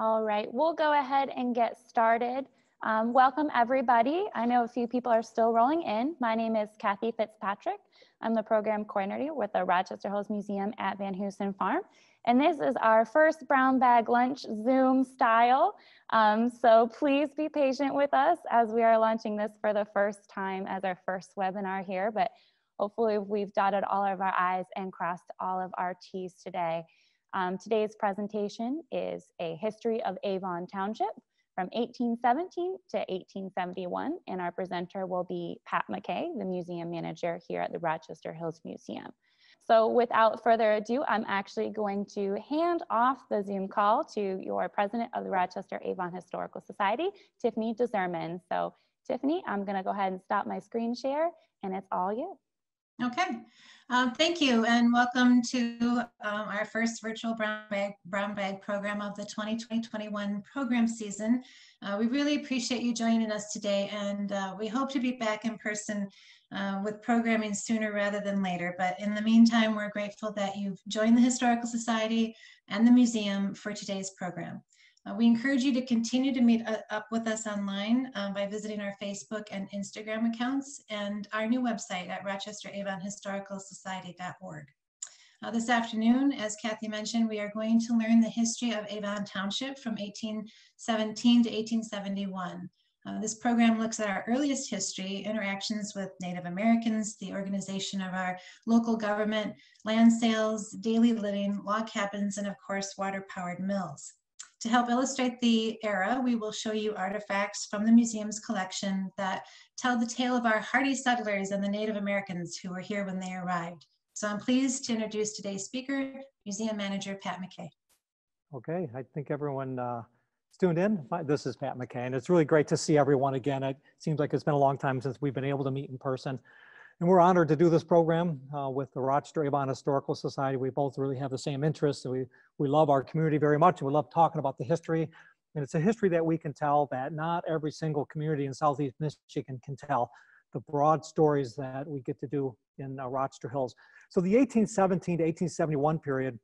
All right, we'll go ahead and get started. Um, welcome everybody. I know a few people are still rolling in. My name is Kathy Fitzpatrick. I'm the program coordinator with the Rochester Hills Museum at Van Hoosen Farm. And this is our first brown bag lunch Zoom style. Um, so please be patient with us as we are launching this for the first time as our first webinar here. But hopefully we've dotted all of our I's and crossed all of our T's today. Um, today's presentation is a history of Avon Township from 1817 to 1871, and our presenter will be Pat McKay, the museum manager here at the Rochester Hills Museum. So without further ado, I'm actually going to hand off the Zoom call to your president of the Rochester Avon Historical Society, Tiffany DeZerman. So Tiffany, I'm gonna go ahead and stop my screen share and it's all you. Okay, um, thank you and welcome to um, our first virtual brown bag, brown bag program of the 2020-21 program season. Uh, we really appreciate you joining us today and uh, we hope to be back in person uh, with programming sooner rather than later. But in the meantime, we're grateful that you've joined the Historical Society and the museum for today's program. Uh, we encourage you to continue to meet uh, up with us online um, by visiting our Facebook and Instagram accounts and our new website at rochesteravonhistoricalsociety.org. Uh, this afternoon, as Kathy mentioned, we are going to learn the history of Avon Township from 1817 to 1871. Uh, this program looks at our earliest history, interactions with Native Americans, the organization of our local government, land sales, daily living, log cabins, and of course, water-powered mills. To help illustrate the era, we will show you artifacts from the museum's collection that tell the tale of our hardy settlers and the Native Americans who were here when they arrived. So I'm pleased to introduce today's speaker, Museum Manager Pat McKay. Okay, I think everyone uh, is tuned in. This is Pat McKay, and it's really great to see everyone again. It seems like it's been a long time since we've been able to meet in person. And we're honored to do this program uh, with the Rochester Avon Historical Society. We both really have the same interests. We, we love our community very much and we love talking about the history. And it's a history that we can tell that not every single community in Southeast Michigan can tell. The broad stories that we get to do in uh, Rochester Hills. So the 1817 to 1871 period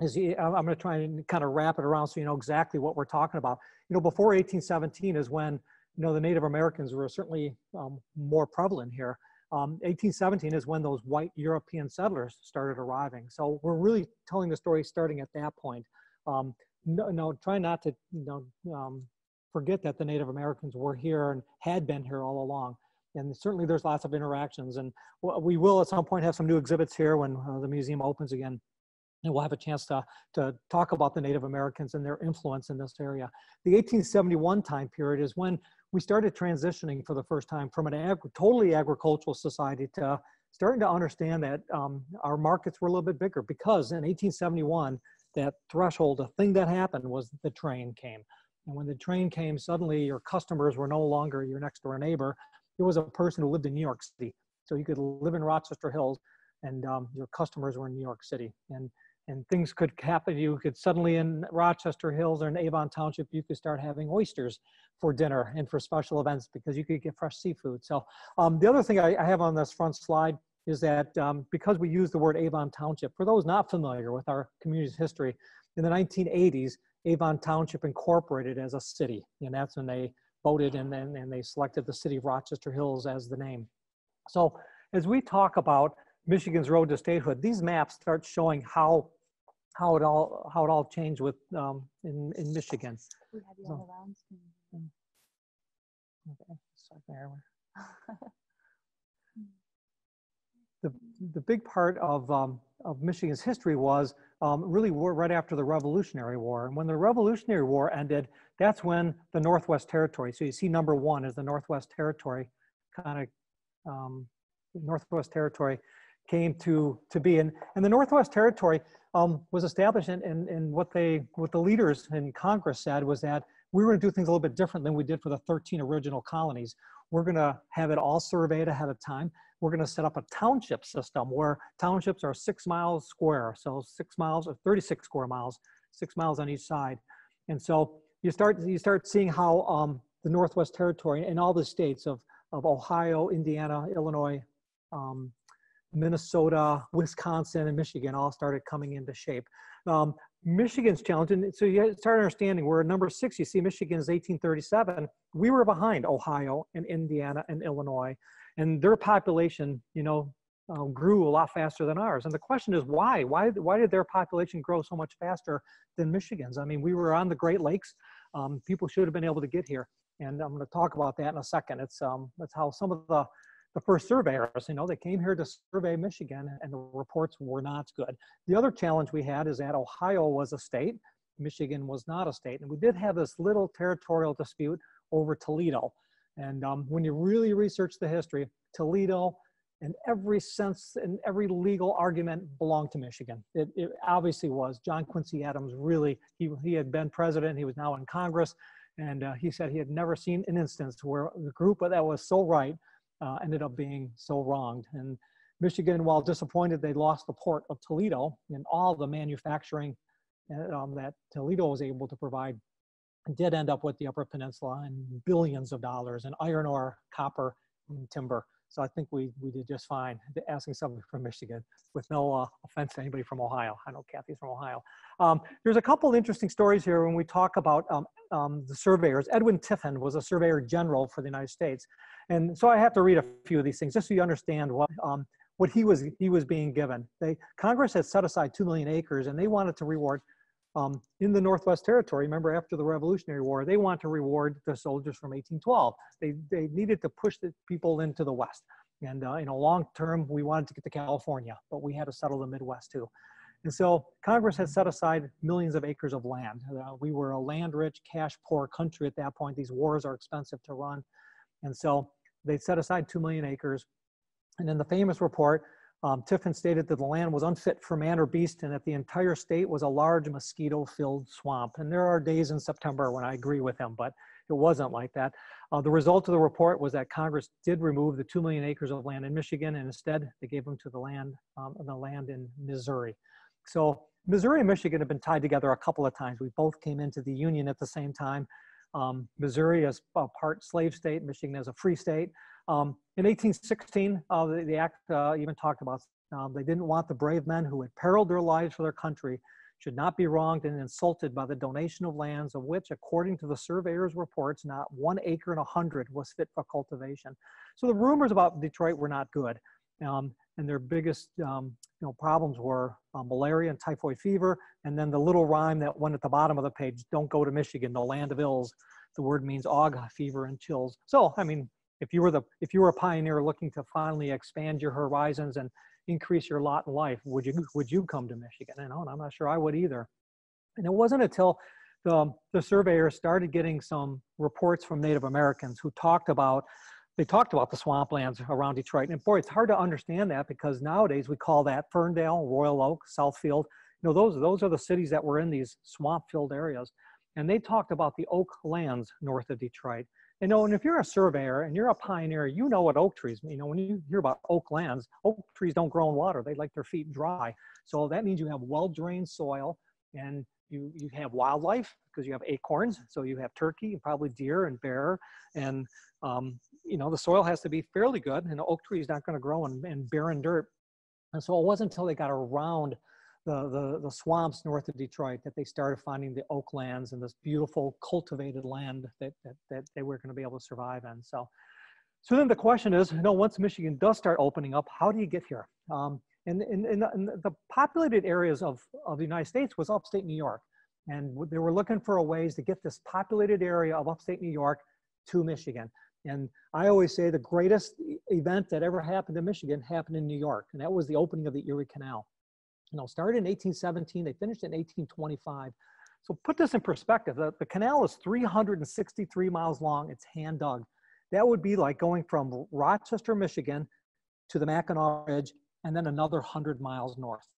is, I'm gonna try and kind of wrap it around so you know exactly what we're talking about. You know, before 1817 is when, you know, the Native Americans were certainly um, more prevalent here. Um, 1817 is when those white European settlers started arriving. So we're really telling the story starting at that point. Um, no, no, try not to you know, um, forget that the Native Americans were here and had been here all along. And certainly there's lots of interactions. And we will at some point have some new exhibits here when uh, the museum opens again and we'll have a chance to, to talk about the Native Americans and their influence in this area. The 1871 time period is when we started transitioning for the first time from an ag totally agricultural society to starting to understand that um, our markets were a little bit bigger because in 1871, that threshold, a thing that happened was the train came. And when the train came, suddenly your customers were no longer your next door neighbor. It was a person who lived in New York City. So you could live in Rochester Hills and um, your customers were in New York City. And and things could happen. You could suddenly in Rochester Hills or in Avon Township, you could start having oysters for dinner and for special events because you could get fresh seafood. So um, the other thing I, I, have on this front slide is that um, because we use the word Avon Township, for those not familiar with our community's history, in the 1980s, Avon Township incorporated as a city, and that's when they voted and then and they selected the city of Rochester Hills as the name. So as we talk about Michigan's road to statehood, these maps start showing how how it all how it all changed with um, in in Michigan. We on the round screen. Okay, start there. the the big part of um, of Michigan's history was um, really right after the Revolutionary War, and when the Revolutionary War ended, that's when the Northwest Territory. So you see, number one is the Northwest Territory, kind of um, Northwest Territory came to, to be. And, and the Northwest Territory um, was established and, and, and what, they, what the leaders in Congress said was that we were gonna do things a little bit different than we did for the 13 original colonies. We're gonna have it all surveyed ahead of time. We're gonna set up a township system where townships are six miles square. So six miles or 36 square miles, six miles on each side. And so you start, you start seeing how um, the Northwest Territory and all the states of, of Ohio, Indiana, Illinois, um, Minnesota, Wisconsin, and Michigan all started coming into shape. Um, Michigan's challenge, and so you start understanding we're number six. You see, Michigan is 1837. We were behind Ohio and Indiana and Illinois, and their population, you know, um, grew a lot faster than ours. And the question is why? Why? Why did their population grow so much faster than Michigan's? I mean, we were on the Great Lakes. Um, people should have been able to get here, and I'm going to talk about that in a second. It's um, that's how some of the the first surveyors, you know, they came here to survey Michigan and the reports were not good. The other challenge we had is that Ohio was a state, Michigan was not a state. And we did have this little territorial dispute over Toledo. And um, when you really research the history, Toledo, in every sense, in every legal argument, belonged to Michigan. It, it obviously was. John Quincy Adams really, he, he had been president, he was now in Congress, and uh, he said he had never seen an instance where the group that was so right uh, ended up being so wronged. And Michigan, while disappointed they lost the port of Toledo and all the manufacturing uh, um, that Toledo was able to provide, did end up with the Upper Peninsula and billions of dollars in iron ore, copper, and timber. So I think we, we did just fine asking somebody from Michigan with no uh, offense to anybody from Ohio. I know Kathy's from Ohio. Um, there's a couple interesting stories here when we talk about um, um, the surveyors. Edwin Tiffin was a surveyor general for the United States. And so I have to read a few of these things just so you understand what, um, what he, was, he was being given. They, Congress had set aside 2 million acres and they wanted to reward um, in the Northwest Territory, remember after the Revolutionary War, they want to reward the soldiers from 1812. They, they needed to push the people into the West. And uh, in a long term, we wanted to get to California, but we had to settle the Midwest too. And so Congress had set aside millions of acres of land. Uh, we were a land rich, cash poor country at that point. These wars are expensive to run. And so they set aside 2 million acres. And in the famous report, um, Tiffin stated that the land was unfit for man or beast and that the entire state was a large mosquito filled swamp. And there are days in September when I agree with him, but it wasn't like that. Uh, the result of the report was that Congress did remove the 2 million acres of land in Michigan and instead they gave them to the land, um, the land in Missouri. So Missouri and Michigan have been tied together a couple of times. We both came into the Union at the same time. Um, Missouri is a part slave state, Michigan as a free state. Um, in 1816, uh, the, the, act uh, even talked about um, they didn't want the brave men who had periled their lives for their country should not be wronged and insulted by the donation of lands of which, according to the surveyor's reports, not one acre in a hundred was fit for cultivation. So the rumors about Detroit were not good. Um, and their biggest um, you know, problems were uh, malaria and typhoid fever. And then the little rhyme that went at the bottom of the page, don't go to Michigan, the land of ills. The word means ague, fever, and chills. So, I mean, if you were the if you were a pioneer looking to finally expand your horizons and increase your lot in life, would you would you come to Michigan? And oh, I'm not sure I would either. And it wasn't until the, um, the surveyor started getting some reports from Native Americans who talked about they talked about the swamplands around Detroit. And boy, it's hard to understand that because nowadays we call that Ferndale, Royal Oak, Southfield. You know, those, those are the cities that were in these swamp-filled areas. And they talked about the oak lands north of Detroit. You know, and if you're a surveyor and you're a pioneer, you know what oak trees, you know, when you hear about oak lands, oak trees don't grow in water. They like their feet dry. So that means you have well-drained soil and you, you have wildlife because you have acorns. So you have turkey and probably deer and bear. And, um, you know, the soil has to be fairly good and an oak tree is not going to grow in, in barren dirt. And so it wasn't until they got around the, the, the swamps north of Detroit that they started finding the oak lands and this beautiful cultivated land that, that, that they were going to be able to survive in. So, so then the question is, you know, once Michigan does start opening up, how do you get here? Um, and, and, and, the populated areas of, of the United States was upstate New York. And they were looking for a ways to get this populated area of upstate New York to Michigan. And I always say the greatest event that ever happened in Michigan happened in New York, and that was the opening of the Erie Canal you know, started in 1817, they finished in 1825. So put this in perspective, the, the canal is 363 miles long, it's hand dug. That would be like going from Rochester, Michigan to the Mackinac Bridge and then another 100 miles north.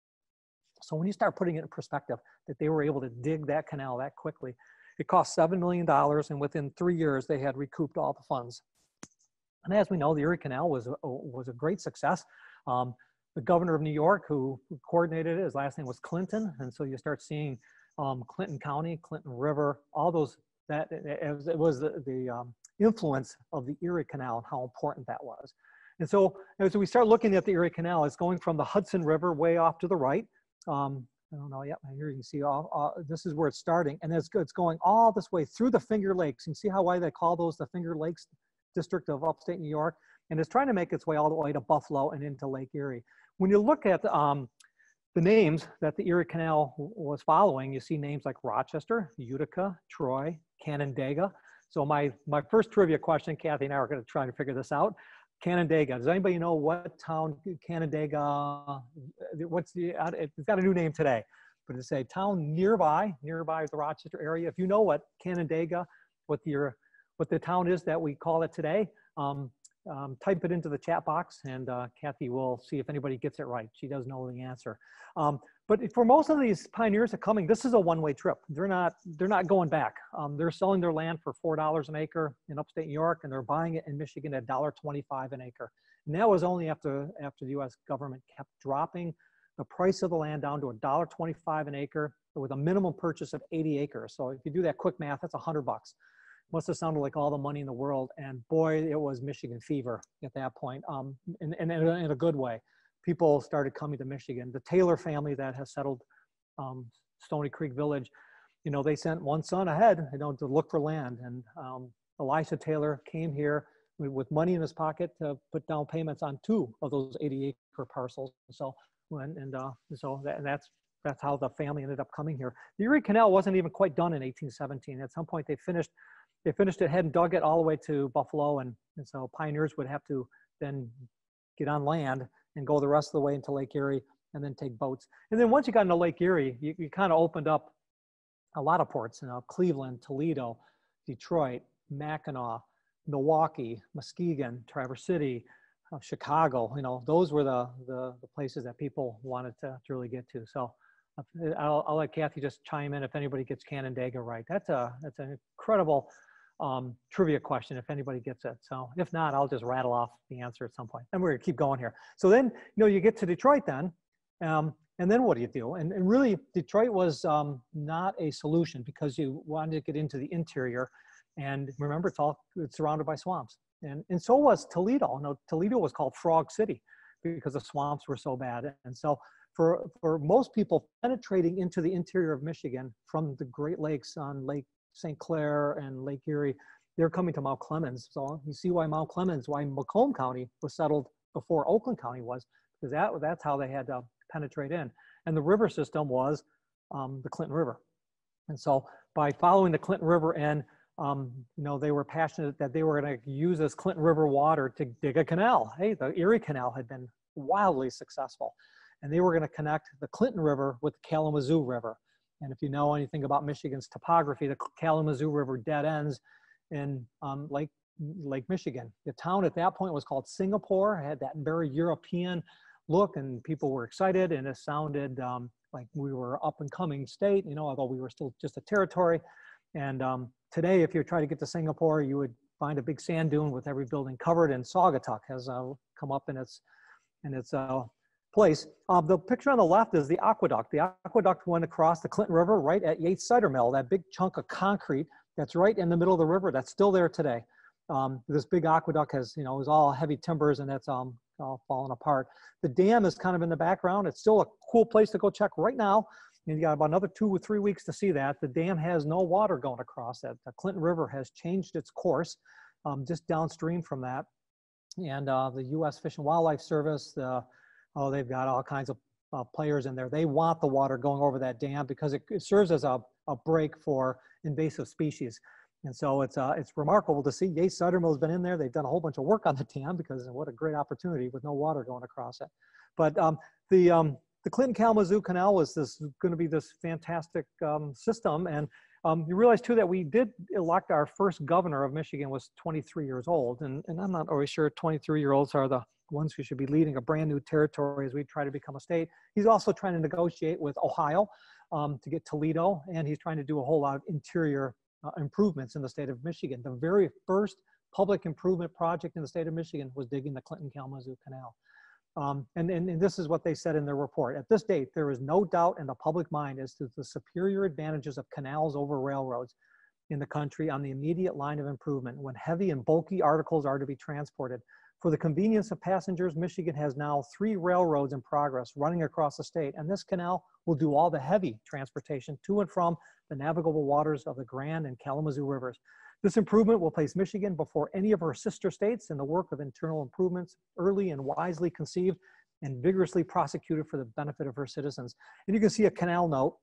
So when you start putting it in perspective that they were able to dig that canal that quickly, it cost $7 million and within three years they had recouped all the funds. And as we know, the Erie Canal was a, was a great success. Um, the governor of New York who, coordinated it. His last name was Clinton. And so you start seeing um, Clinton County, Clinton River, all those, that it was, it was the, the um, influence of the Erie Canal and how important that was. And so as we start looking at the Erie Canal, it's going from the Hudson River way off to the right. Um, I don't know, yep, here you can see all, this is where it's starting and it's, it's going all this way through the Finger Lakes. You can see how why they call those the Finger Lakes district of upstate New York. And it's trying to make its way all the way to Buffalo and into Lake Erie. When you look at um, the names that the Erie Canal was following, you see names like Rochester, Utica, Troy, Canandaigua. So my, my first trivia question, Kathy and I are gonna try to figure this out. Canandaigua, does anybody know what town Canandaigua, what's the, uh, it's got a new name today, but it's a town nearby, nearby the Rochester area. If you know what Canandaigua, what your, what the town is that we call it today, um, um, type it into the chat box and uh, Kathy will see if anybody gets it right. She does know the answer. Um, but for most of these pioneers that coming, this is a one-way trip. They're not, they're not going back. Um, they're selling their land for $4 an acre in upstate New York and they're buying it in Michigan at $1.25 an acre. And that was only after, after the US government kept dropping the price of the land down to $1.25 an acre with a minimum purchase of 80 acres. So if you do that quick math, that's 100 bucks must have sounded like all the money in the world. And boy, it was Michigan fever at that point, um, in, in, in, a good way. People started coming to Michigan. The Taylor family that has settled um, Stony Creek Village, you know, they sent one son ahead, you know, to look for land. And um, Elisha Taylor came here with money in his pocket to put down payments on two of those 80 acre parcels. So, when, and uh, so that, that's that's how the family ended up coming here. The Erie Canal wasn't even quite done in 1817. At some point, they finished they finished it, had and dug it all the way to Buffalo, and, and so pioneers would have to then get on land and go the rest of the way into Lake Erie and then take boats. And then once you got into Lake Erie, you, you kind of opened up a lot of ports, you know, Cleveland, Toledo, Detroit, Mackinac, Milwaukee, Muskegon, Traverse City, uh, Chicago, you know, those were the, the, the, places that people wanted to, to really get to. So I'll, I'll let Kathy just chime in if anybody gets Canandaigua right. That's a, that's an incredible um, trivia question if anybody gets it. So if not, I'll just rattle off the answer at some point. And we're gonna keep going here. So then, you know, you get to Detroit then, um, and then what do you do? And, and really, Detroit was um, not a solution because you wanted to get into the interior. And remember, it's all it's surrounded by swamps. And, and so was Toledo. No, Toledo was called Frog City because the swamps were so bad. And so for, for most people penetrating into the interior of Michigan from the Great Lakes on Lake St. Clair and Lake Erie, they're coming to Mount Clemens. So you see why Mount Clemens, why Macomb County was settled before Oakland County was, because that, that's how they had to penetrate in. And the river system was um, the Clinton River. And so by following the Clinton River and um, you know, they were passionate that they were going to use this Clinton River water to dig a canal. Hey, the Erie Canal had been wildly successful. And they were going to connect the Clinton River with the Kalamazoo River. And if you know anything about Michigan's topography, the Kalamazoo River dead ends in um, Lake, Lake Michigan. The town at that point was called Singapore, had that very European look, and people were excited, and it sounded um, like we were up and coming state, you know, although we were still just a territory. And um, today, if you try to get to Singapore, you would find a big sand dune with every building covered, and Saugatuck has uh, come up in its in its uh, place. Um, the picture on the left is the aqueduct. The aqueduct went across the Clinton River right at Yates Cider Mill, that big chunk of concrete that's right in the middle of the river that's still there today. Um, this big aqueduct has, you know, is all heavy timbers and it's um, all falling apart. The dam is kind of in the background. It's still a cool place to go check right now. And you got about another two or three weeks to see that. The dam has no water going across it. The Clinton River has changed its course um, just downstream from that. And uh, the U.S. Fish and Wildlife Service, the oh, they've got all kinds of uh, players in there. They want the water going over that dam because it, it serves as a, a break for invasive species. And so it's, uh, it's remarkable to see Yates Cider Mill has been in there. They've done a whole bunch of work on the dam because what a great opportunity with no water going across it. But um, the, um, the Clinton Kalamazoo Canal was this going to be this fantastic um, system. And um, you realize too that we did elect our first governor of Michigan was 23 years old. And, and I'm not always sure 23 year olds are the ones who should be leading a brand new territory as we try to become a state. He's also trying to negotiate with Ohio um, to get Toledo, and he's trying to do a whole lot of interior uh, improvements in the state of Michigan. The very first public improvement project in the state of Michigan was digging the Clinton Kalamazoo Canal. Um, and, and, and, this is what they said in their report. At this date, there is no doubt in the public mind as to the superior advantages of canals over railroads in the country on the immediate line of improvement when heavy and bulky articles are to be transported. For the convenience of passengers, Michigan has now three railroads in progress running across the state, and this canal will do all the heavy transportation to and from the navigable waters of the Grand and Kalamazoo rivers. This improvement will place Michigan before any of her sister states in the work of internal improvements, early and wisely conceived and vigorously prosecuted for the benefit of her citizens. And you can see a canal note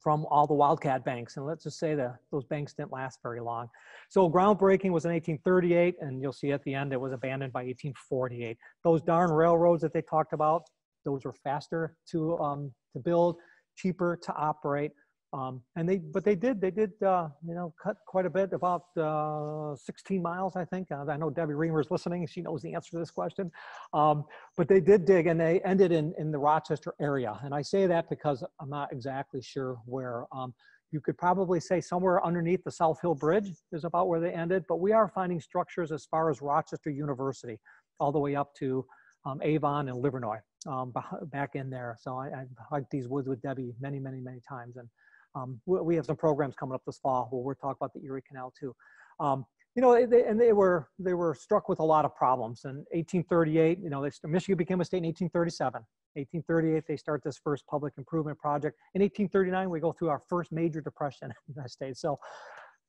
from all the wildcat banks. And let's just say that those banks didn't last very long. So groundbreaking was in 1838, and you'll see at the end it was abandoned by 1848. Those darn railroads that they talked about, those were faster to, um, to build, cheaper to operate, um, and they, but they did, they did, uh, you know, cut quite a bit, about uh, 16 miles, I think. Uh, I know Debbie Reamer is listening; she knows the answer to this question. Um, but they did dig, and they ended in in the Rochester area. And I say that because I'm not exactly sure where. Um, you could probably say somewhere underneath the South Hill Bridge is about where they ended. But we are finding structures as far as Rochester University, all the way up to um, Avon and Livernois, um, back in there. So I, I've hugged these woods with Debbie many, many, many times, and um, we have some programs coming up this fall where we're talking about the Erie Canal too. Um, you know, they, and they were they were struck with a lot of problems. In 1838, you know, they, Michigan became a state in 1837. 1838, they start this first public improvement project. In 1839, we go through our first major depression in the state. So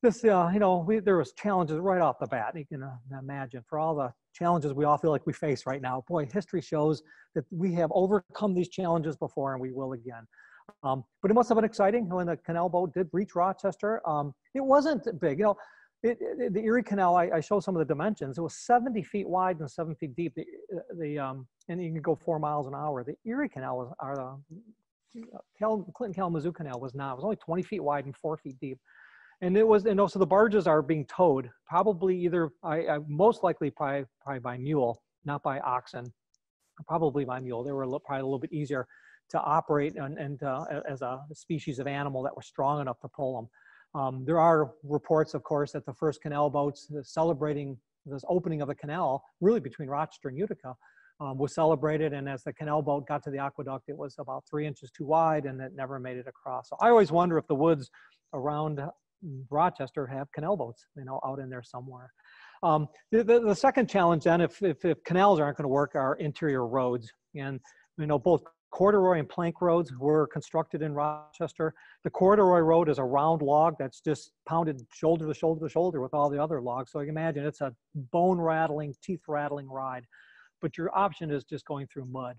this, uh, you know, we, there was challenges right off the bat. You can uh, imagine for all the challenges we all feel like we face right now. Boy, history shows that we have overcome these challenges before and we will again. Um, but it must have been exciting when the canal boat did reach Rochester. Um, it wasn't big, you know. It, it, the Erie Canal, I, I, show some of the dimensions. It was 70 feet wide and seven feet deep. The, the um, and you can go four miles an hour. The Erie Canal was, or the Cal, Clinton Kalamazoo Canal was not. It was only 20 feet wide and four feet deep. And it was, and also the barges are being towed, probably either, I, I most likely probably, probably by mule, not by oxen, probably by mule. They were probably a little bit easier to operate and, and uh, as a species of animal that were strong enough to pull them. Um, there are reports, of course, that the first canal boats uh, celebrating this opening of the canal, really between Rochester and Utica, um, was celebrated. And as the canal boat got to the aqueduct, it was about three inches too wide and it never made it across. So I always wonder if the woods around Rochester have canal boats, you know, out in there somewhere. Um, the, the, the, second challenge then, if, if, if canals aren't going to work, are interior roads. And, you know, both corduroy and plank roads were constructed in Rochester. The corduroy road is a round log that's just pounded shoulder to shoulder to shoulder with all the other logs. So you imagine it's a bone rattling, teeth rattling ride. But your option is just going through mud.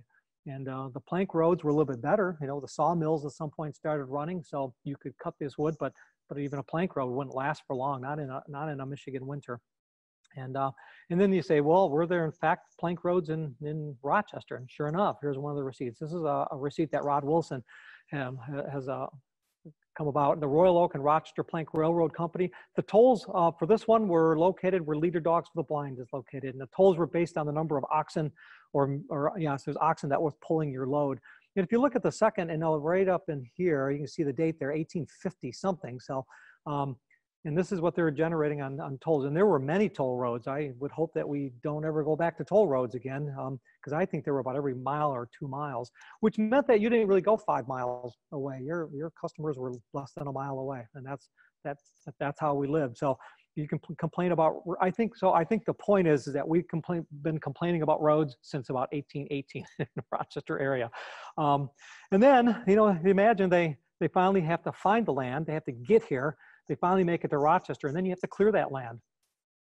And uh, the plank roads were a little bit better. You know, the sawmills at some point started running, so you could cut this wood, but but even a plank road wouldn't last for long, not in a not in a Michigan winter. And, uh, and then you say, well, were there in fact plank roads in, in Rochester? And sure enough, here's one of the receipts. This is a, a receipt that Rod Wilson um, has uh, come about. The Royal Oak and Rochester Plank Railroad Company. The tolls uh, for this one were located where Leader Dogs for the Blind is located. And the tolls were based on the number of oxen or, or yes, there's oxen that was pulling your load. And if you look at the second and right up in here, you can see the date there, 1850 something. So um, and this is what they were generating on, on tolls. And there were many toll roads. I would hope that we don't ever go back to toll roads again, because um, I think they were about every mile or two miles, which meant that you didn't really go five miles away. Your your customers were less than a mile away, and that's that's that's how we lived. So you can complain about. I think so. I think the point is, is that we've complain, been complaining about roads since about 1818 in the Rochester area, um, and then you know imagine they they finally have to find the land. They have to get here they finally make it to Rochester, and then you have to clear that land.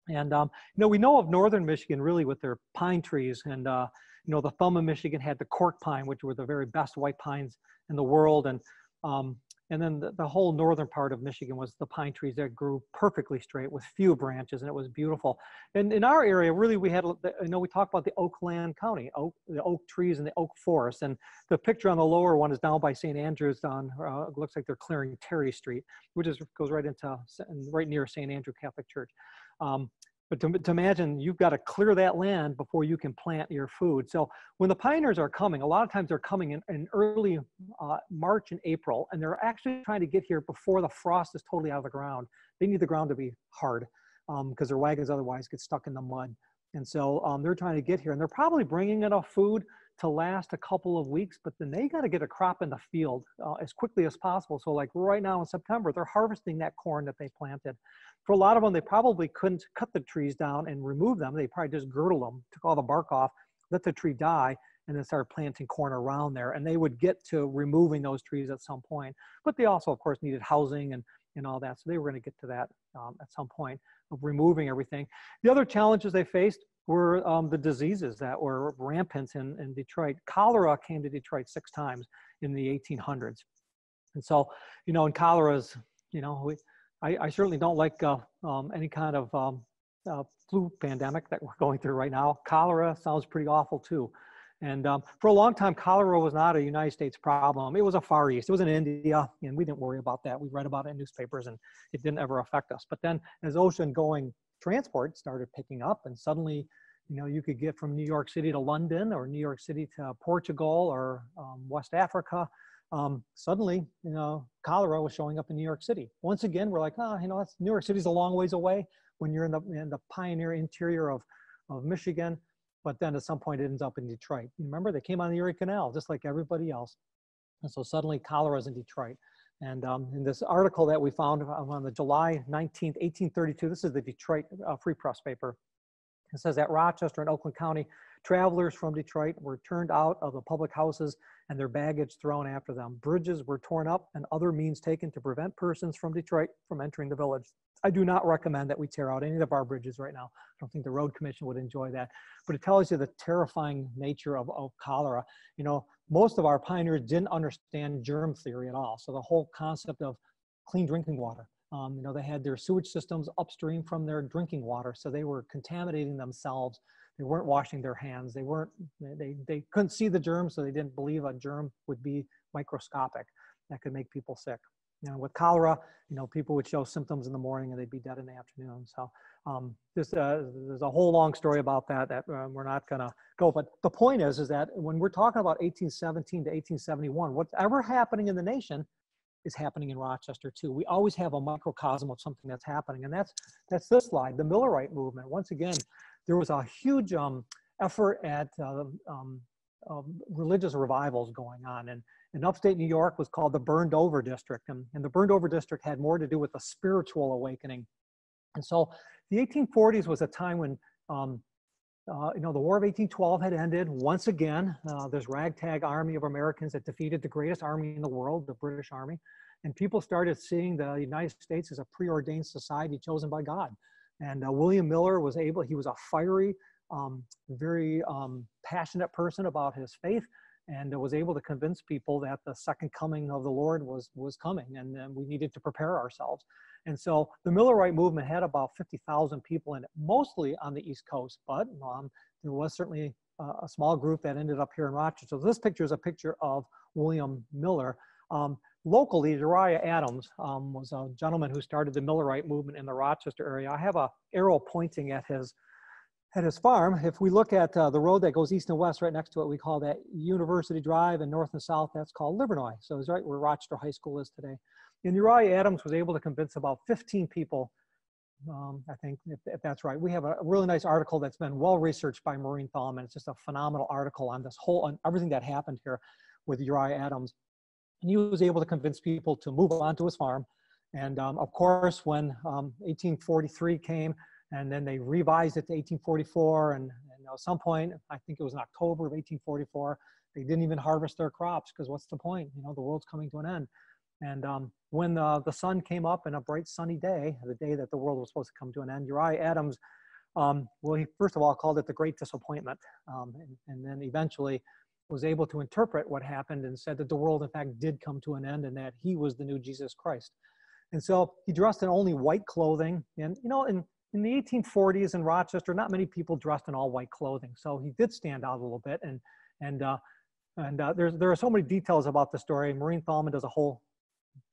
And um, you know, we know of northern Michigan really with their pine trees, and uh, you know, the thumb of Michigan had the cork pine, which were the very best white pines in the world, and um, and then the, the, whole northern part of Michigan was the pine trees that grew perfectly straight with few branches, and it was beautiful. And in our area, really, we had, you know, we talk about the Oakland County, oak, the oak trees and the oak forest. And the picture on the lower one is down by St. Andrews on, uh, looks like they're clearing Terry Street, which is, goes right into, right near St. Andrew Catholic Church. Um, but to, to, imagine you've got to clear that land before you can plant your food. So when the pioneers are coming, a lot of times they're coming in, in early uh, March and April, and they're actually trying to get here before the frost is totally out of the ground. They need the ground to be hard because um, their wagons otherwise get stuck in the mud. And so um, they're trying to get here, and they're probably bringing enough food to last a couple of weeks, but then they got to get a crop in the field uh, as quickly as possible. So like right now in September, they're harvesting that corn that they planted. For a lot of them, they probably couldn't cut the trees down and remove them. They probably just girdle them, took all the bark off, let the tree die, and then started planting corn around there. And they would get to removing those trees at some point. But they also, of course, needed housing and, and all that. So they were going to get to that um, at some point of removing everything. The other challenges they faced were um, the diseases that were rampant in, in Detroit. Cholera came to Detroit six times in the 1800s. And so, you know, in cholera's, you know, we, I, I certainly don't like uh, um, any kind of um, uh, flu pandemic that we're going through right now. Cholera sounds pretty awful too. And um, for a long time, cholera was not a United States problem. It was a Far East. It was in India, and we didn't worry about that. We read about it in newspapers, and it didn't ever affect us. But then, as ocean-going transport started picking up, and suddenly, you know, you could get from New York City to London, or New York City to Portugal, or um, West Africa. Um, suddenly, you know, cholera was showing up in New York City. Once again, we're like, oh, you know, that's, New York City's a long ways away when you're in the, in the pioneer interior of, of Michigan, but then at some point it ends up in Detroit. You remember, they came on the Erie Canal just like everybody else. And so suddenly cholera is in Detroit. And um, in this article that we found on the July 19th, 1832, this is the Detroit uh, Free Press paper. It says that Rochester and Oakland County travelers from Detroit were turned out of the public houses and their baggage thrown after them. Bridges were torn up and other means taken to prevent persons from Detroit from entering the village. I do not recommend that we tear out any of our bridges right now. I don't think the road commission would enjoy that, but it tells you the terrifying nature of, of cholera. You know, most of our pioneers didn't understand germ theory at all. So the whole concept of clean drinking water, um, you know, they had their sewage systems upstream from their drinking water. So they were contaminating themselves. They weren't washing their hands. They weren't, they, they couldn't see the germ. So they didn't believe a germ would be microscopic that could make people sick. You know, with cholera, you know, people would show symptoms in the morning and they'd be dead in the afternoon. So um, this, uh, there's a whole long story about that that uh, we're not going to go. But the point is, is that when we're talking about 1817 to 1871, whatever happening in the nation is happening in Rochester too. We always have a microcosm of something that's happening, and that's that's this slide, the Millerite movement. Once again, there was a huge um, effort at uh, um, religious revivals going on. And in upstate New York was called the Burned Over District. And, and the Burned Over District had more to do with a spiritual awakening. And so the 1840s was a time when, um, uh, you know, the War of 1812 had ended. Once again, uh, this ragtag army of Americans that defeated the greatest army in the world, the British Army. And people started seeing the United States as a preordained society chosen by God. And uh, William Miller was able, he was a fiery, um, very um, passionate person about his faith and was able to convince people that the second coming of the Lord was, was coming and, and we needed to prepare ourselves. And so the Millerite movement had about 50,000 people in it, mostly on the East Coast, but um, there was certainly a, a, small group that ended up here in Rochester. So this picture is a picture of William Miller. Um, locally, Uriah Adams um, was a gentleman who started the Millerite movement in the Rochester area. I have a arrow pointing at his at his farm. If we look at uh, the road that goes east and west right next to it, we call that University Drive, and north and south, that's called Livernois. So it's right where Rochester High School is today. And Uriah Adams was able to convince about 15 people. Um, I think if, if, that's right. We have a really nice article that's been well researched by Maureen Thalman. It's just a phenomenal article on this whole, on everything that happened here with Uriah Adams. And he was able to convince people to move onto his farm. And um, of course, when um, 1843 came, and then they revised it to 1844, and, and at some point, I think it was in October of 1844, they didn't even harvest their crops because what's the point? You know, the world's coming to an end. And um, when the, the sun came up in a bright sunny day, the day that the world was supposed to come to an end, Uriah Adams, um, well, he first of all called it the Great Disappointment, um, and, and, then eventually was able to interpret what happened and said that the world in fact did come to an end and that he was the new Jesus Christ. And so he dressed in only white clothing. And you know, in, in the 1840s in Rochester, not many people dressed in all white clothing. So he did stand out a little bit. And, and, uh, and uh, there's, there are so many details about the story. Maureen Thalman does a whole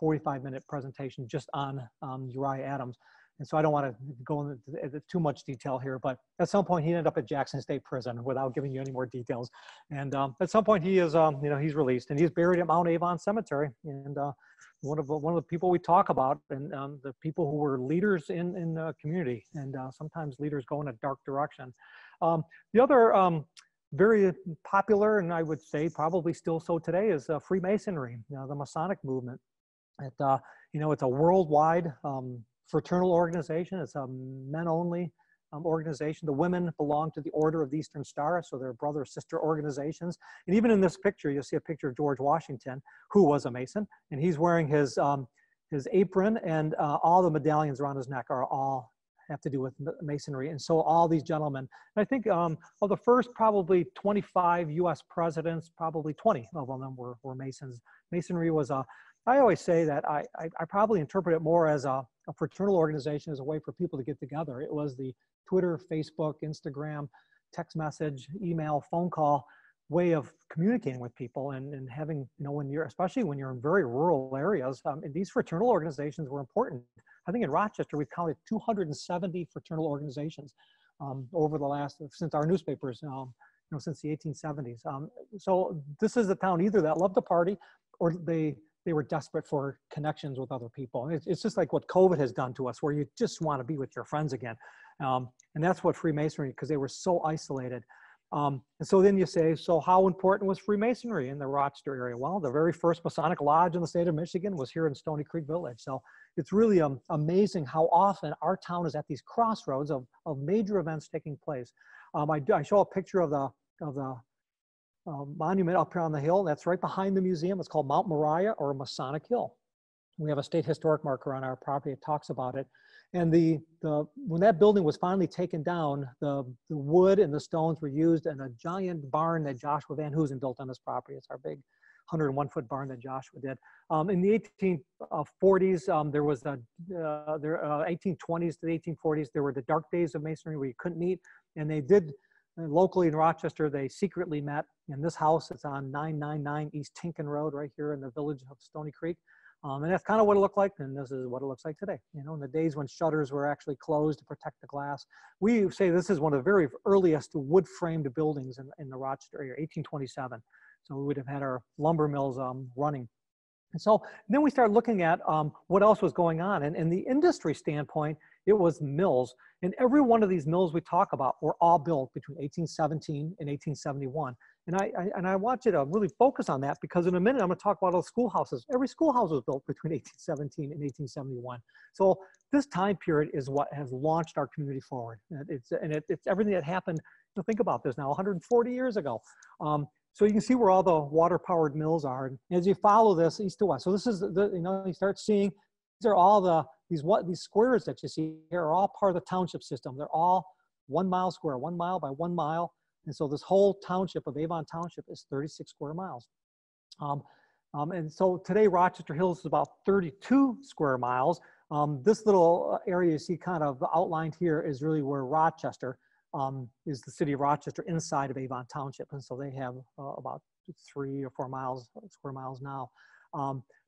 45 minute presentation just on um, Uriah Adams. And so I don't want to go into too much detail here, but at some point he ended up at Jackson State Prison without giving you any more details. And um, at some point he is, um, you know, he's released and he's buried at Mount Avon Cemetery. And uh, one of the, one of the people we talk about and um, the people who were leaders in in the community. And uh, sometimes leaders go in a dark direction. Um, the other um, very popular, and I would say probably still so today, is uh, Freemasonry, you know, the Masonic movement. Uh, you know, it's a worldwide um, fraternal organization. It's a men only um, organization. The women belong to the Order of the Eastern Star, so they're brother sister organizations. And even in this picture, you'll see a picture of George Washington, who was a Mason, and he's wearing his um, his apron, and uh, all the medallions around his neck are all have to do with masonry. And so all these gentlemen, I think um, of the first probably 25 US presidents, probably 20 of them were, were Masons. Masonry was a, I always say that I, I, I probably interpret it more as a, a, fraternal organization as a way for people to get together. It was the Twitter, Facebook, Instagram, text message, email, phone call way of communicating with people and, and having, you know, when you're, especially when you're in very rural areas, um, and these fraternal organizations were important. I think in Rochester, we've counted 270 fraternal organizations um, over the last, since our newspapers, um, you know, since the 1870s. Um, so this is a town either that loved to party or they, they were desperate for connections with other people. It's, it's just like what COVID has done to us, where you just want to be with your friends again. Um, and that's what Freemasonry, because they were so isolated. Um, and so then you say, so how important was Freemasonry in the Rochester area? Well, the very first Masonic lodge in the state of Michigan was here in Stony Creek Village. So it's really um, amazing how often our town is at these crossroads of, of major events taking place. Um, I, I, show a picture of the, of the uh, monument up here on the hill. That's right behind the museum. It's called Mount Moriah or Masonic Hill. We have a state historic marker on our property. It talks about it. And the, the, when that building was finally taken down, the, the wood and the stones were used in a giant barn that Joshua Van Hoosen built on this property. It's our big 101 foot barn that Joshua did. Um, in the 1840s, um, there was a, uh, there, uh, 1820s to the 1840s, there were the dark days of masonry where you couldn't meet. And they did, uh, locally in Rochester, they secretly met in this house. It's on 999 East Tienken Road right here in the village of Stony Creek. Um, and that's kind of what it looked like, and this is what it looks like today. You know, in the days when shutters were actually closed to protect the glass. We say this is one of the very earliest wood-framed buildings in, in the Rochester area, 1827. So we would have had our lumber mills um, running. And so then we start looking at um, what else was going on. And in the industry standpoint, it was mills. And every one of these mills we talk about were all built between 1817 and 1871. And I, I, and I want you to really focus on that because in a minute I'm going to talk about all the schoolhouses. Every schoolhouse was built between 1817 and 1871. So this time period is what has launched our community forward. And it's and it, it's everything that happened. You think about this now, 140 years ago. Um, so you can see where all the water-powered mills are. And as you follow this east to west, so this is the you know you start seeing these are all the these what these squares that you see here are all part of the township system. They're all one mile square, one mile by one mile and so this whole township of Avon Township is 36 square miles. Um, um, and so today Rochester Hills is about 32 square miles. Um, this little uh, area you see kind of outlined here is really where Rochester um, is the city of Rochester inside of Avon Township. And so they have uh, about three or four miles, square miles now.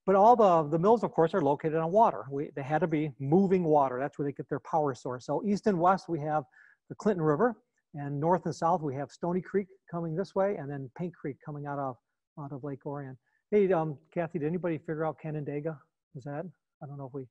But all the, the mills, of course, are located on water. We, they had to be moving water. That's where they get their power source. So east and west, we have the Clinton River, and north and south, we have Stony Creek coming this way, and then Paint Creek coming out of out of Lake Orion. Hey, um, Kathy, did anybody figure out Canandaigua? Is that? I don't know if we.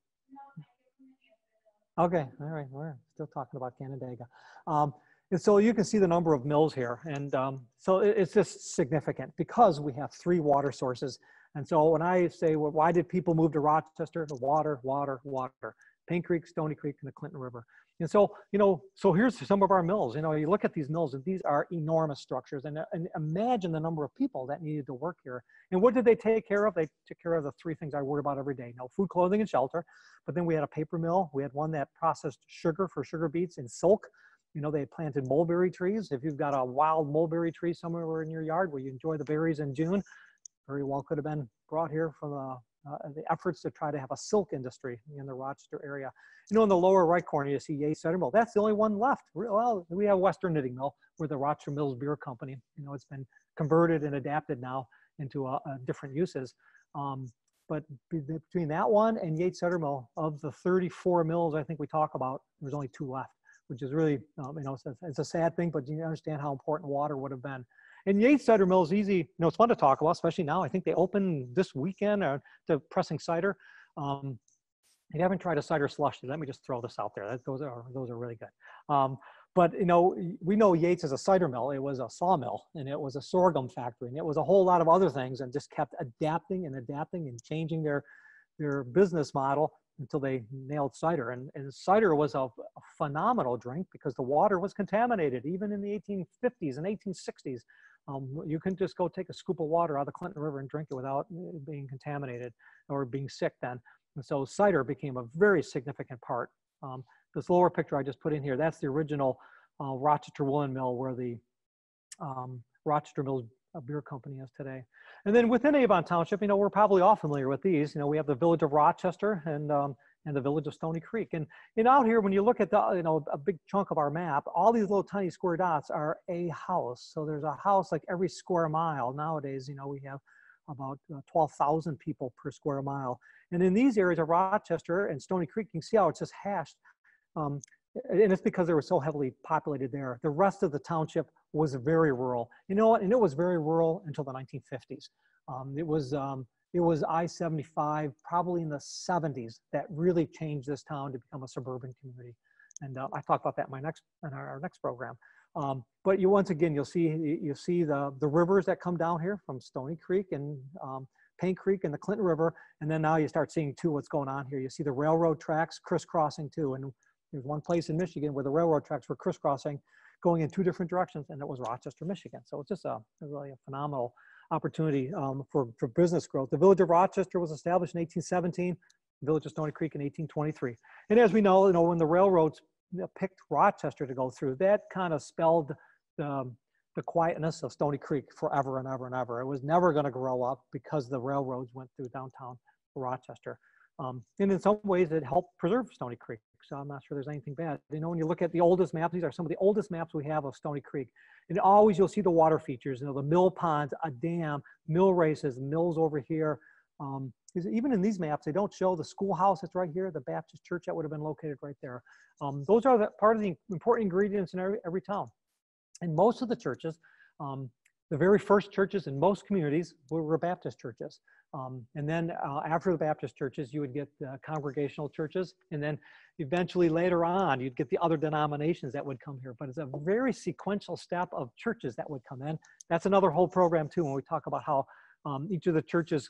Okay, all right, we're still talking about Canandaigua. Um, and so you can see the number of mills here. And um, so it's just significant because we have three water sources. And so when I say, well, why did people move to Rochester? The water, water, water. Paint Creek, Stony Creek, and the Clinton River. And so, you know, so here's some of our mills. You know, you look at these mills and these are enormous structures and, and imagine the number of people that needed to work here. And what did they take care of? They took care of the three things I worry about every day. no food, clothing, and shelter. But then we had a paper mill. We had one that processed sugar for sugar beets and silk. You know, they planted mulberry trees. If you've got a wild mulberry tree somewhere in your yard where you enjoy the berries in June, very well could have been brought here from the uh, the efforts to try to have a silk industry in the Rochester area. You know, in the lower right corner, you see Yates Cider Mill. That's the only one left. Well, we have Western Knitting Mill, where the Rochester Mills Beer Company. You know, it's been converted and adapted now into uh, uh, different uses. Um, but between that one and Yates Cider Mill, of the 34 mills I think we talk about, there's only two left, which is really, um, you know, it's it's a sad thing, but you understand how important water would have been. And Yates Cider Mill is easy. You know, it's fun to talk about, especially now. I think they open this weekend uh, to pressing cider. Um, I haven't tried a cider slush. Let me just throw this out there. That, those are those are really good. Um, but you know, we know Yates is a cider mill. It was a sawmill, and it was a sorghum factory, and it was a whole lot of other things, and just kept adapting and adapting and changing their their business model until they nailed cider. And, and cider was a, a phenomenal drink because the water was contaminated even in the 1850s and 1860s. Um, you couldn't just go take a scoop of water out of the Clinton River and drink it without uh, being contaminated or being sick then. And so cider became a very significant part. Um, this lower picture I just put in here, that's the original uh, Rochester Woolen Mill where the um, Rochester Mills beer company is today. And then within Avon Township, you know, we're probably all familiar with these. You know, we have the village of Rochester and um, and the village of Stony Creek. And, and out here, when you look at the, you know, a big chunk of our map, all these little tiny square dots are a house. So there's a house like every square mile. Nowadays, you know, we have about uh, 12,000 people per square mile. And in these areas of Rochester and Stony Creek, you can see how it's just hashed. Um, and it's because they were so heavily populated there. The rest of the township was very rural. You know what? And it was very rural until the 1950s. Um, it was um, it was I-75 probably in the 70s that really changed this town to become a suburban community. And uh, I talk about that in my next in our, our next program. Um, but you once again you'll see you see the the rivers that come down here from Stony Creek and um, Paint Creek and the Clinton River, and then now you start seeing too what's going on here. You see the railroad tracks crisscrossing too, and there's one place in Michigan where the railroad tracks were crisscrossing, going in two different directions, and it was Rochester, Michigan. So it's just a, a really a phenomenal opportunity um, for, for business growth. The village of Rochester was established in 1817, the village of Stony Creek in 1823. And as we know, you know, when the railroads picked Rochester to go through, that kind of spelled the, the quietness of Stony Creek forever and ever and ever. It was never going to grow up because the railroads went through downtown Rochester. Um, and in some ways, it helped preserve Stony Creek. So I'm not sure there's anything bad. You know, when you look at the oldest maps, these are some of the oldest maps we have of Stony Creek. And always you'll see the water features, you know, the mill ponds, a dam, mill races, mills over here. Um, even in these maps, they don't show the schoolhouse that's right here, the Baptist church that would have been located right there. Um, those are the, part of the important ingredients in every, every town. And most of the churches, um, the very first churches in most communities were Baptist churches. Um, and then uh, after the Baptist churches, you would get uh, congregational churches. And then eventually later on, you'd get the other denominations that would come here. But it's a very sequential step of churches that would come in. That's another whole program too, when we talk about how um, each of the churches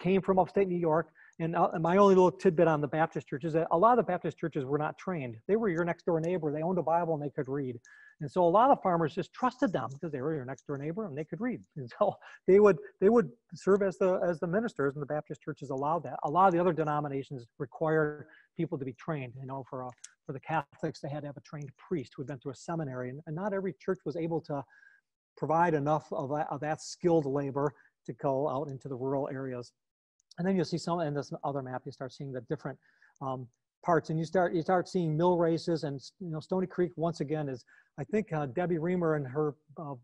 came from upstate New York. And, uh, my only little tidbit on the Baptist churches, a lot of the Baptist churches were not trained. They were your next door neighbor. They owned a Bible and they could read. And so a lot of farmers just trusted them because they were your next door neighbor and they could read. And so they would they would serve as the as the ministers, and the Baptist churches allowed that. A lot of the other denominations required people to be trained. You know, for a, for the Catholics, they had to have a trained priest who had been through a seminary, and, and not every church was able to provide enough of that, of that skilled labor to go out into the rural areas. And then you'll see some in this other map, you start seeing the different um, parts. And you start you start seeing mill races and you know Stony Creek once again is I think uh, Debbie Reamer in her uh,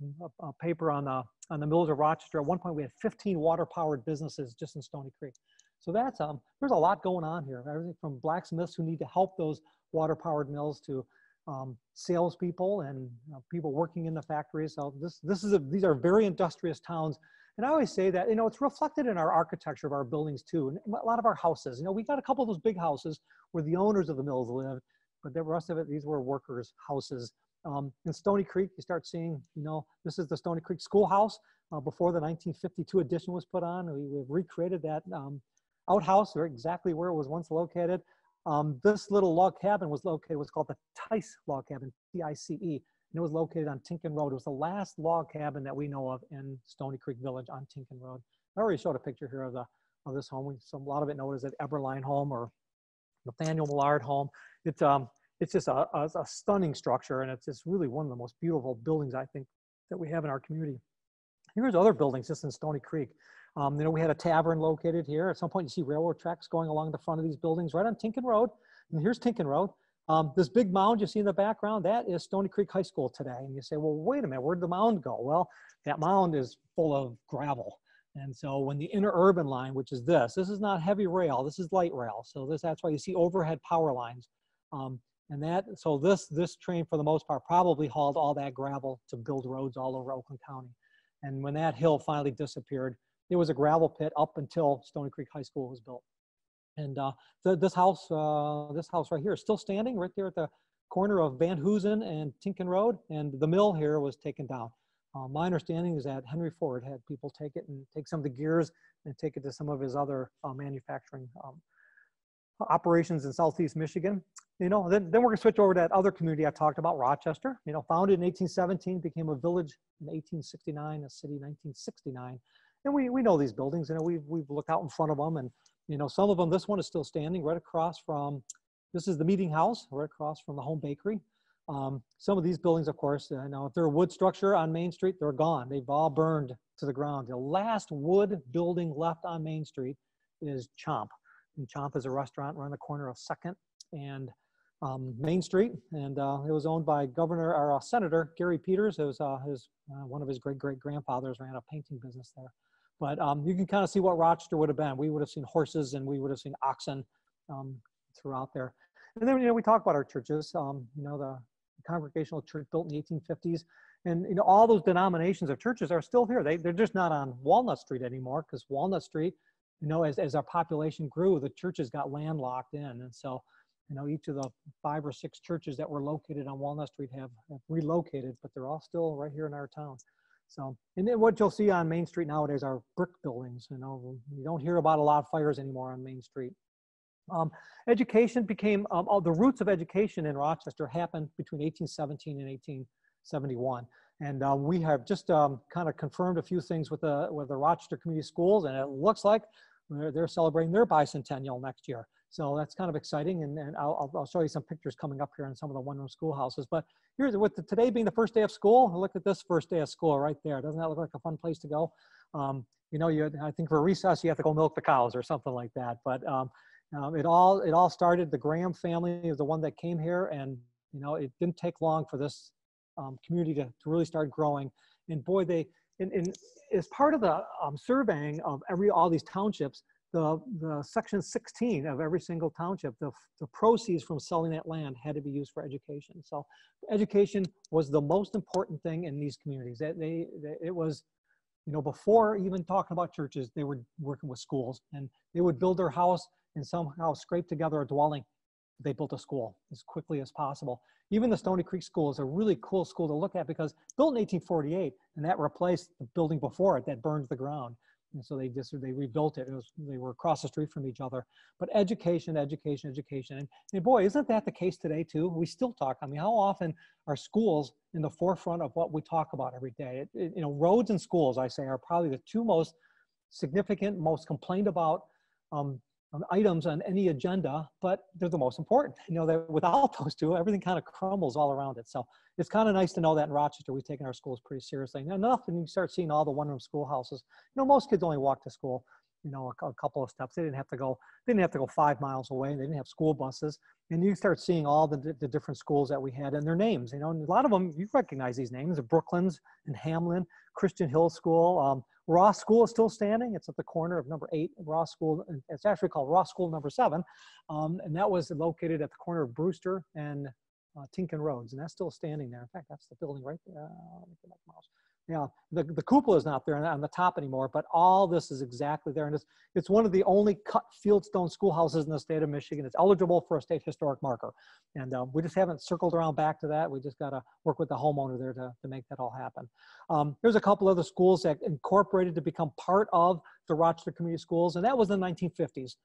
uh, paper on the on the mills of Rochester at one point we had 15 water powered businesses just in Stony Creek. So that's um there's a lot going on here. Everything from blacksmiths who need to help those water powered mills to um, salespeople and know, people working in the factories. So this this is a, these are very industrious towns and I always say that, you know, it's reflected in our architecture of our buildings too. And a lot of our houses, you know, we got a couple of those big houses where the owners of the mills lived, but the rest of it, these were workers' houses. Um, in Stony Creek, you start seeing, you know, this is the Stony Creek Schoolhouse. Uh, before the 1952 addition was put on, we, we recreated that um, outhouse or exactly where it was once located. Um, this little log cabin was located, was called the Tice log cabin, T-I-C-E and it was located on Tienken Road. It was the last log cabin that we know of in Stony Creek Village on Tienken Road. I already showed a picture here of the of this home. We, some, a lot of it known as an Eberline home or Nathaniel Millard home. It's um it's just a, a, a stunning structure, and it's just really one of the most beautiful buildings I think that we have in our community. Here's other buildings just in Stony Creek. Um, you know, we had a tavern located here. At some point, you see railroad tracks going along the front of these buildings, right on Tienken Road. And here's Tienken Road. Um, this big mound you see in the background, that is Stony Creek High School today. And you say, well, wait a minute, where'd the mound go? Well, that mound is full of gravel. And so when the interurban line, which is this, this is not heavy rail, this is light rail. So this, that's why you see overhead power lines. Um, and that, so this, this train for the most part probably hauled all that gravel to build roads all over Oakland County. And when that hill finally disappeared, it was a gravel pit up until Stony Creek High School was built. And uh, the, this house, uh, this house right here is still standing right there at the corner of Van Hoosen and Tienken Road. And the mill here was taken down. Uh, my understanding is that Henry Ford had people take it and take some of the gears and take it to some of his other uh, manufacturing um, operations in Southeast Michigan. You know, then, then we're gonna switch over to that other community I talked about, Rochester. You know, founded in 1817, became a village in 1869, a city in 1969. And we, we know these buildings, you know, we've, we've looked out in front of them and, you know, some of them, this one is still standing right across from, this is the meeting house, right across from the home bakery. Um, some of these buildings, of course, uh, now if they're a wood structure on Main Street, they're gone. They've all burned to the ground. The last wood building left on Main Street is Chomp. And Chomp is a restaurant around the corner of Second and um, Main Street, and uh, it was owned by Governor or uh, Senator Gary Peters. It was uh, his uh, one of his great great grandfathers ran a painting business there. But um, you can kind of see what Rochester would have been. We would have seen horses and we would have seen oxen um, throughout there. And then you know we talk about our churches. Um, you know the Congregational Church built in the 1850s, and you know all those denominations of churches are still here. They they're just not on Walnut Street anymore because Walnut Street, you know, as as our population grew, the churches got landlocked in, and so you know, each of the five or six churches that were located on Walnut Street have, have, relocated, but they're all still right here in our town. So, and then what you'll see on Main Street nowadays are brick buildings. You know, you don't hear about a lot of fires anymore on Main Street. Um, education became, um, all the roots of education in Rochester happened between 1817 and 1871. And uh, we have just um, kind of confirmed a few things with the, with the Rochester Community Schools, and it looks like they're celebrating their bicentennial next year. So that's kind of exciting. And, and I'll, I'll show you some pictures coming up here in some of the one room schoolhouses. But here's with the, today being the first day of school, look at this first day of school right there. Doesn't that look like a fun place to go? Um, you know, you, I think for recess, you have to go milk the cows or something like that. But um, um, it all it all started, the Graham family is the one that came here. And, you know, it didn't take long for this um, community to, to really start growing. And boy, they, in, in, as part of the um, surveying of every all these townships, the, the section 16 of every single township, the, the proceeds from selling that land had to be used for education. So education was the most important thing in these communities. They, they, it was, you know, before even talking about churches, they were working with schools and they would build their house and somehow scrape together a dwelling. They built a school as quickly as possible. Even the Stony Creek School is a really cool school to look at because built in 1848 and that replaced the building before it that burned the ground. And so they just they rebuilt it. It was they were across the street from each other. But education, education, education, and, and boy, isn't that the case today too? We still talk. I mean, how often are schools in the forefront of what we talk about every day? It, it, you know, roads and schools, I say, are probably the two most significant, most complained about um, um, items on any agenda, but they're the most important. You know that without those two, everything kind of crumbles all around it. So it's kind of nice to know that in Rochester, we've taken our schools pretty seriously. Enough, and you start seeing all the one-room schoolhouses. You know, most kids only walk to school, you know, a, a, couple of steps. They didn't have to go, they didn't have to go five miles away. They didn't have school buses. And you start seeing all the, the different schools that we had and their names, you know, and a lot of them, you recognize these names, the Brooklands and Hamlin, Christian Hill School, um, Ross School is still standing. It's at the corner of number eight, Ross School. It's actually called Ross School number seven. Um, and that was located at the corner of Brewster and uh, Tienken Roads. And that's still standing there. In fact, that's the building right there. Uh, yeah, the, the cupola is not there on the top anymore, but all this is exactly there. And it's, it's one of the only cut fieldstone schoolhouses in the state of Michigan. It's eligible for a state historic marker. And uh, we just haven't circled around back to that. We just got to work with the homeowner there to, to make that all happen. Um, there's a couple other schools that incorporated to become part of the Rochester Community Schools, and that was in the 1950s.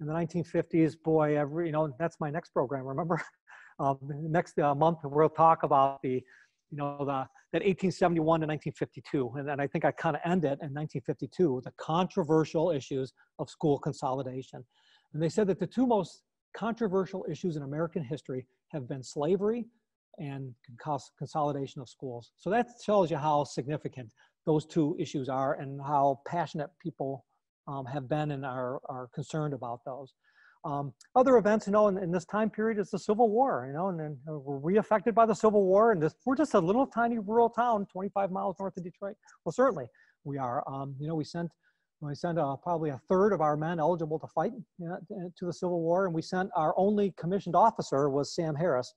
In the 1950s, boy, every, you know, that's my next program, remember? Um, next uh, month, we'll talk about the you know, the, that 1871 to 1952. And then I think I kind of end it in 1952, the controversial issues of school consolidation. And they said that the two most controversial issues in American history have been slavery and consolidation of schools. So that tells you how significant those two issues are and how passionate people um, have been and are, are concerned about those. Um, other events, you know, in, in, this time period is the Civil War, you know, and then uh, were we affected by the Civil War? And this, we're just a little tiny rural town, 25 miles north of Detroit. Well, certainly we are. Um, you know, we sent we sent uh, probably a third of our men eligible to fight you know, to the Civil War, and we sent our only commissioned officer was Sam Harris.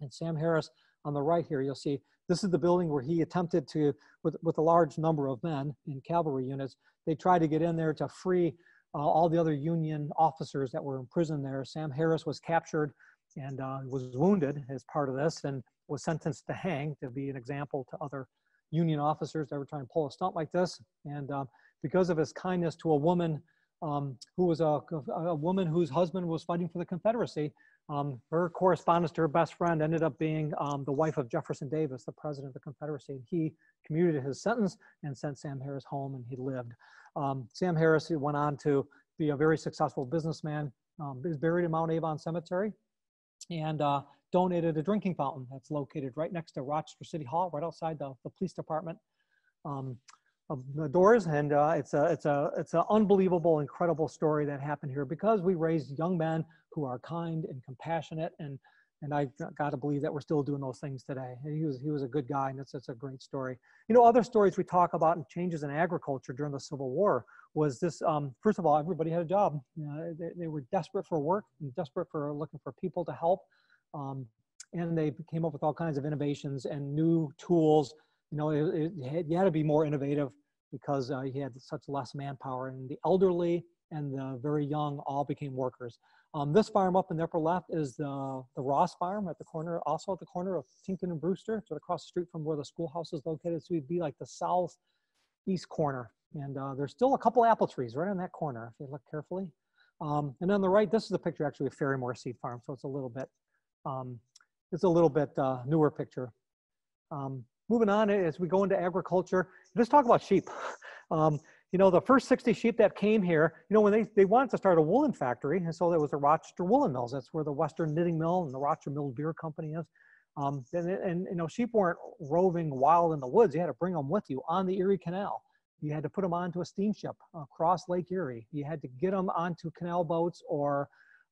And Sam Harris, on the right here, you'll see this is the building where he attempted to, with, with a large number of men in cavalry units, they tried to get in there to free uh, all the other Union officers that were imprisoned there. Sam Harris was captured and uh, was wounded as part of this and was sentenced to hang to be an example to other Union officers that were trying to pull a stunt like this. And uh, because of his kindness to a woman um, who was a, a woman whose husband was fighting for the Confederacy. Um, her correspondence to her best friend ended up being um, the wife of Jefferson Davis, the president of the Confederacy. And he commuted his sentence and sent Sam Harris home, and he lived. Um, Sam Harris went on to be a very successful businessman. Um, is buried in Mount Avon Cemetery, and uh, donated a drinking fountain that's located right next to Rochester City Hall, right outside the, the police department. Um, doors and uh, it's a it's a it's an unbelievable incredible story that happened here because we raised young men who are kind and compassionate and and I got to believe that we're still doing those things today. And he was he was a good guy, and that's it's a great story. You know, other stories we talk about and changes in agriculture during the Civil War was this. Um, first of all, everybody had a job. You know, they, they were desperate for work and desperate for looking for people to help, um, and they came up with all kinds of innovations and new tools you know, it, it had, you had to be more innovative because uh, you had such less manpower and the elderly and the very young all became workers. Um, this farm up in the upper left is the, the Ross farm at the corner, also at the corner of Tienken and Brewster, so across the street from where the schoolhouse is located. So we'd be like the southeast corner. And uh, there's still a couple apple trees right on that corner if you look carefully. Um, and on the right, this is a picture actually of Ferry-Morse Seed Farm. So it's a little bit, um, it's a little bit uh, newer picture. Um, moving on as we go into agriculture, let's talk about sheep. You know, the first 60 sheep that came here, you know, when they, they wanted to start a woolen factory, and so there was the Rochester Woolen Mills. That's where the Western Knitting Mill and the Rochester Mill Beer Company is. Um, and, and, you know, sheep weren't roving wild in the woods. You had to bring them with you on the Erie Canal. You had to put them onto a steamship across Lake Erie. You had to get them onto canal boats or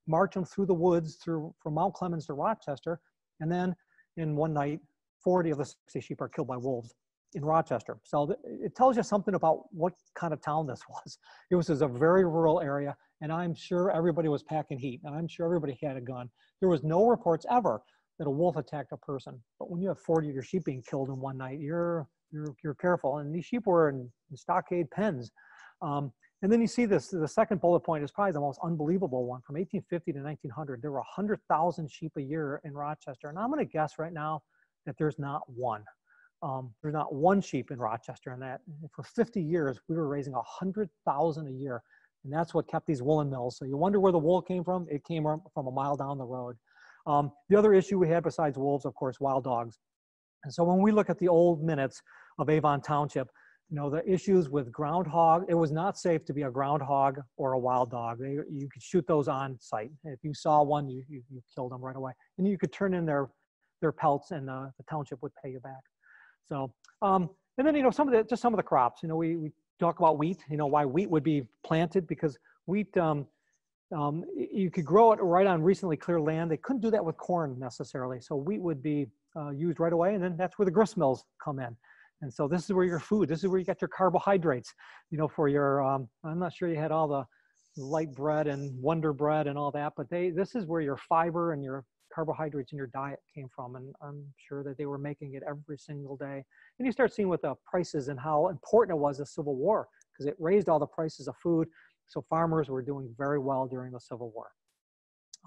march them through the woods through from Mount Clemens to Rochester. And then in one night, 40 of the 60 sheep are killed by wolves in Rochester. So it tells you something about what kind of town this was. It was a very rural area, and I'm sure everybody was packing heat, and I'm sure everybody had a gun. There was no reports ever that a wolf attacked a person. But when you have 40 of your sheep being killed in one night, you're you're you're careful. And these sheep were in, in stockade pens. Um, and then you see this, the second bullet point is probably the most unbelievable one. From 1850 to 1900, there were 100,000 sheep a year in Rochester. And I'm gonna guess right now, that there's not one. Um, there's not one sheep in Rochester, and that for 50 years we were raising 100,000 a year, and that's what kept these woolen mills. So you wonder where the wool came from? It came from a mile down the road. Um, the other issue we had besides wolves, of course, wild dogs. And so when we look at the old minutes of Avon Township, you know, the issues with groundhog, it was not safe to be a groundhog or a wild dog. They, you could shoot those on site. If you saw one, you, you, you killed them right away. And you could turn in their their pelts and uh, the township would pay you back. So, um, and then, you know, some of the, just some of the crops, you know, we, we talk about wheat, you know, why wheat would be planted because wheat, um, um, you could grow it right on recently clear land. They couldn't do that with corn necessarily. So wheat would be uh, used right away. And then that's where the grist mills come in. And so this is where your food, this is where you get your carbohydrates, you know, for your, um, I'm not sure you had all the light bread and wonder bread and all that, but they, this is where your fiber and your carbohydrates in your diet came from. And I'm sure that they were making it every single day. And you start seeing what the prices and how important it was the Civil War because it raised all the prices of food. So farmers were doing very well during the Civil War.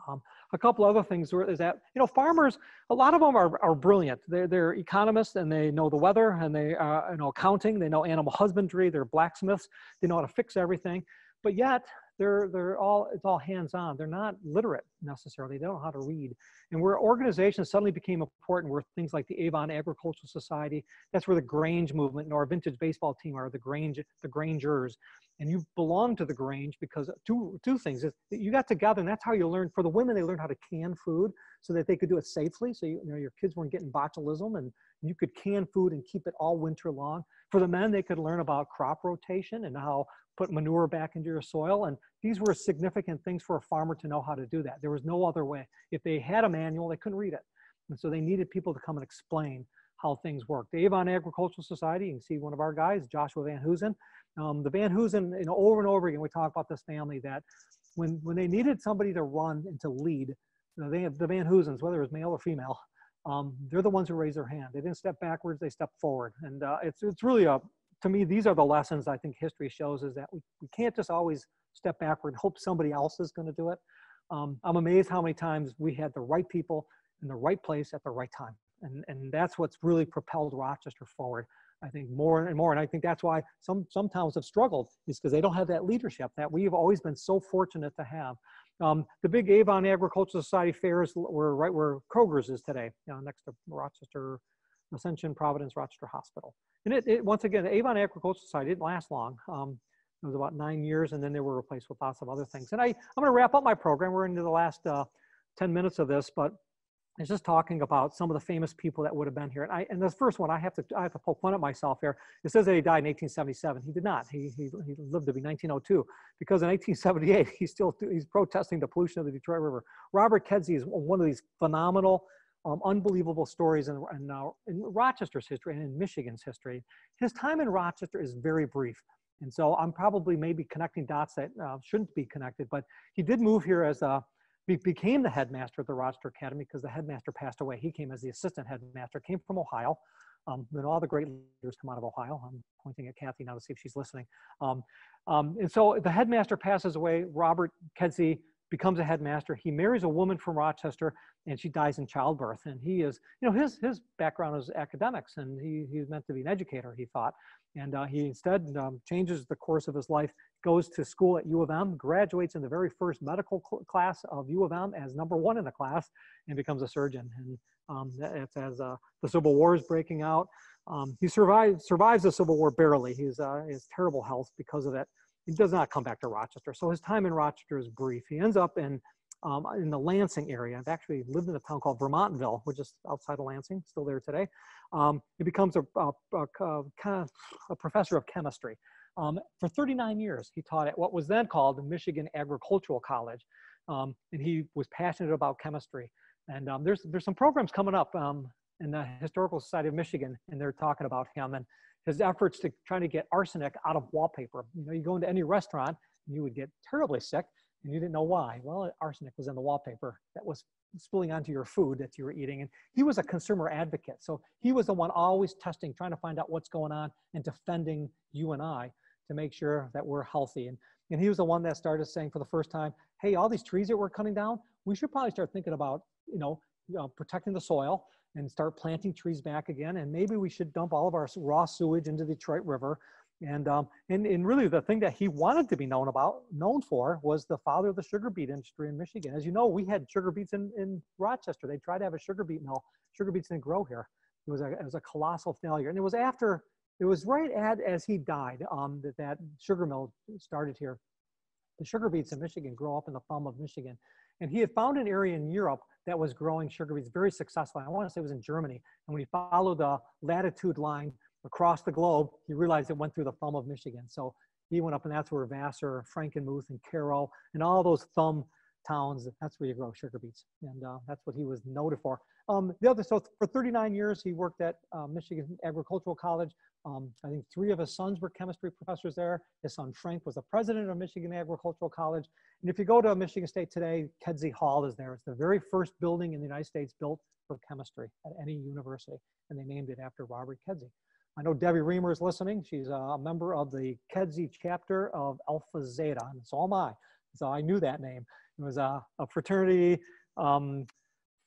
Um, a couple other things were, is that, you know, farmers, a lot of them are, are brilliant. They're, they're economists and they know the weather and they uh, know accounting, they know animal husbandry, they're blacksmiths, they know how to fix everything. But yet they're they're all it's all hands-on. They're not literate necessarily. They don't know how to read. And where organizations suddenly became important were things like the avon agricultural society. That's where the grange movement and our vintage baseball team are the grange the grangers and you belong to the grange because two two things is you got together and that's how you learn for the women they learned how to can food so that they could do it safely so you, you know your kids weren't getting botulism and you could can food and keep it all winter long for the men they could learn about crop rotation and how put manure back into your soil. And these were significant things for a farmer to know how to do that. There was no other way. If they had a manual, they couldn't read it. And so they needed people to come and explain how things work. The Avon Agricultural Society, you can see one of our guys, Joshua Van Hoosen. Um, the Van Hoosen, you know, over and over again, we talk about this family that when, when they needed somebody to run and to lead, you know, they have the Van Hoosens, whether it was male or female, um, they're the ones who raise their hand. They didn't step backwards, they stepped forward. And uh, it's, it's really a, to me, these are the lessons I think history shows is that we, we can't just always step backward and hope somebody else is going to do it. Um, I'm amazed how many times we had the right people in the right place at the right time. And, and that's what's really propelled Rochester forward. I think more and more, and I think that's why some some towns have struggled is because they don't have that leadership that we've always been so fortunate to have. Um, the big Avon Agricultural Society fairs were right where Kroger's is today, you know, next to Rochester Ascension Providence Rochester Hospital. And it, it once again, the Avon Agricultural Society didn't last long. Um, it was about nine years, and then they were replaced with lots of other things. And I, I'm going to wrap up my program. We're into the last uh, 10 minutes of this, but it's just talking about some of the famous people that would have been here. And, I, and the first one, I have to, I have to poke fun at myself here. It says that he died in 1877. He did not. He, he, he lived to be 1902 because in 1878 he's still he's protesting the pollution of the Detroit River. Robert Kedzie is one of these phenomenal, um, unbelievable stories in, in, uh, in Rochester's history and in Michigan's history. His time in Rochester is very brief. And so I'm probably maybe connecting dots that uh, shouldn't be connected, but he did move here as a, be, became the headmaster at the Rochester Academy because the headmaster passed away. He came as the assistant headmaster, came from Ohio. Um, all the great leaders come out of Ohio. I'm pointing at Kathy now to see if she's listening. Um, um, and so the headmaster passes away. Robert Kedzie becomes a headmaster. He marries a woman from Rochester and she dies in childbirth. And he is, you know, his, his background is academics and he, he's meant to be an educator, he thought. And uh, he instead um, changes the course of his life, goes to school at U of M, graduates in the very first medical cl class of U of M as number one in the class, and becomes a surgeon. And um, it's as uh, the Civil War is breaking out. Um, he survives survives the Civil War barely. He's uh, he terrible health because of it. He does not come back to Rochester. So his time in Rochester is brief. He ends up in um, in the Lansing area. I've actually lived in a town called Vermontville, which is outside of Lansing, still there today. Um, he becomes a, a, a, a, professor of chemistry. Um, for 39 years, he taught at what was then called Michigan Agricultural College, um, and he was passionate about chemistry. And um, there's, there's some programs coming up um, in the Historical Society of Michigan, and they're talking about him and his efforts to try to get arsenic out of wallpaper. You know, you go into any restaurant, and you would get terribly sick and you didn't know why. Well, arsenic was in the wallpaper that was spilling onto your food that you were eating. And he was a consumer advocate. So he was the one always testing, trying to find out what's going on and defending you and I to make sure that we're healthy. And, and he was the one that started saying for the first time, hey, all these trees that we're cutting down, we should probably start thinking about, you know, protecting the soil and start planting trees back again. And maybe we should dump all of our raw sewage into the Detroit River and, um, and, and really the thing that he wanted to be known about, known for was the father of the sugar beet industry in Michigan. As you know, we had sugar beets in, in Rochester. They tried to have a sugar beet mill. Sugar beets didn't grow here. It was a, it was a colossal failure. And it was after, it was right at as he died um, that that sugar mill started here. The sugar beets in Michigan grow up in the thumb of Michigan. And he had found an area in Europe that was growing sugar beets very successfully. I want to say it was in Germany. And when he followed the latitude line across the globe, he realized it went through the thumb of Michigan. So he went up and that's where Vassar, Frankenmuth, and Caro, and all those thumb towns, that's where you grow sugar beets. And uh, that's what he was noted for. Um, the other, so for 39 years, he worked at uh, Michigan Agricultural College. Um, I think three of his sons were chemistry professors there. His son Frank was the president of Michigan Agricultural College. And if you go to Michigan State today, Kedzie Hall is there. It's the very first building in the United States built for chemistry at any university. And they named it after Robert Kedzie. I know Debbie Reamer is listening. She's a member of the Kedzie chapter of Alpha Zeta, and so am I. So I knew that name. It was a, a fraternity um,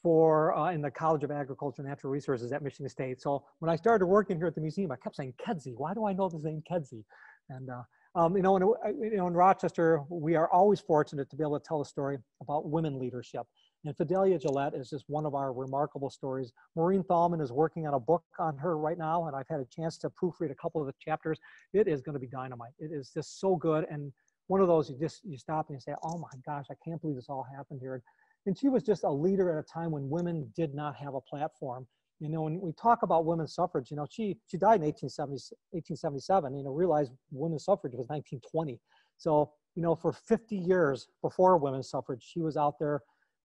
for uh, in the College of Agriculture and Natural Resources at Michigan State. So when I started working here at the museum, I kept saying Kedzie. Why do I know the name Kedzie? And uh, um, you know, in, you know, in Rochester, we are always fortunate to be able to tell a story about women leadership. And Fidelia Gillette is just one of our remarkable stories. Maureen Thalman is working on a book on her right now, and I've had a chance to proofread a couple of the chapters. It is going to be dynamite. It is just so good. And one of those you just you stop and you say, "Oh my gosh, I can't believe this all happened here." And she was just a leader at a time when women did not have a platform. You know, when we talk about women's suffrage, you know, she she died in 1870, 1877. You know, realized women's suffrage was 1920. So, you know, for 50 years before women's suffrage, she was out there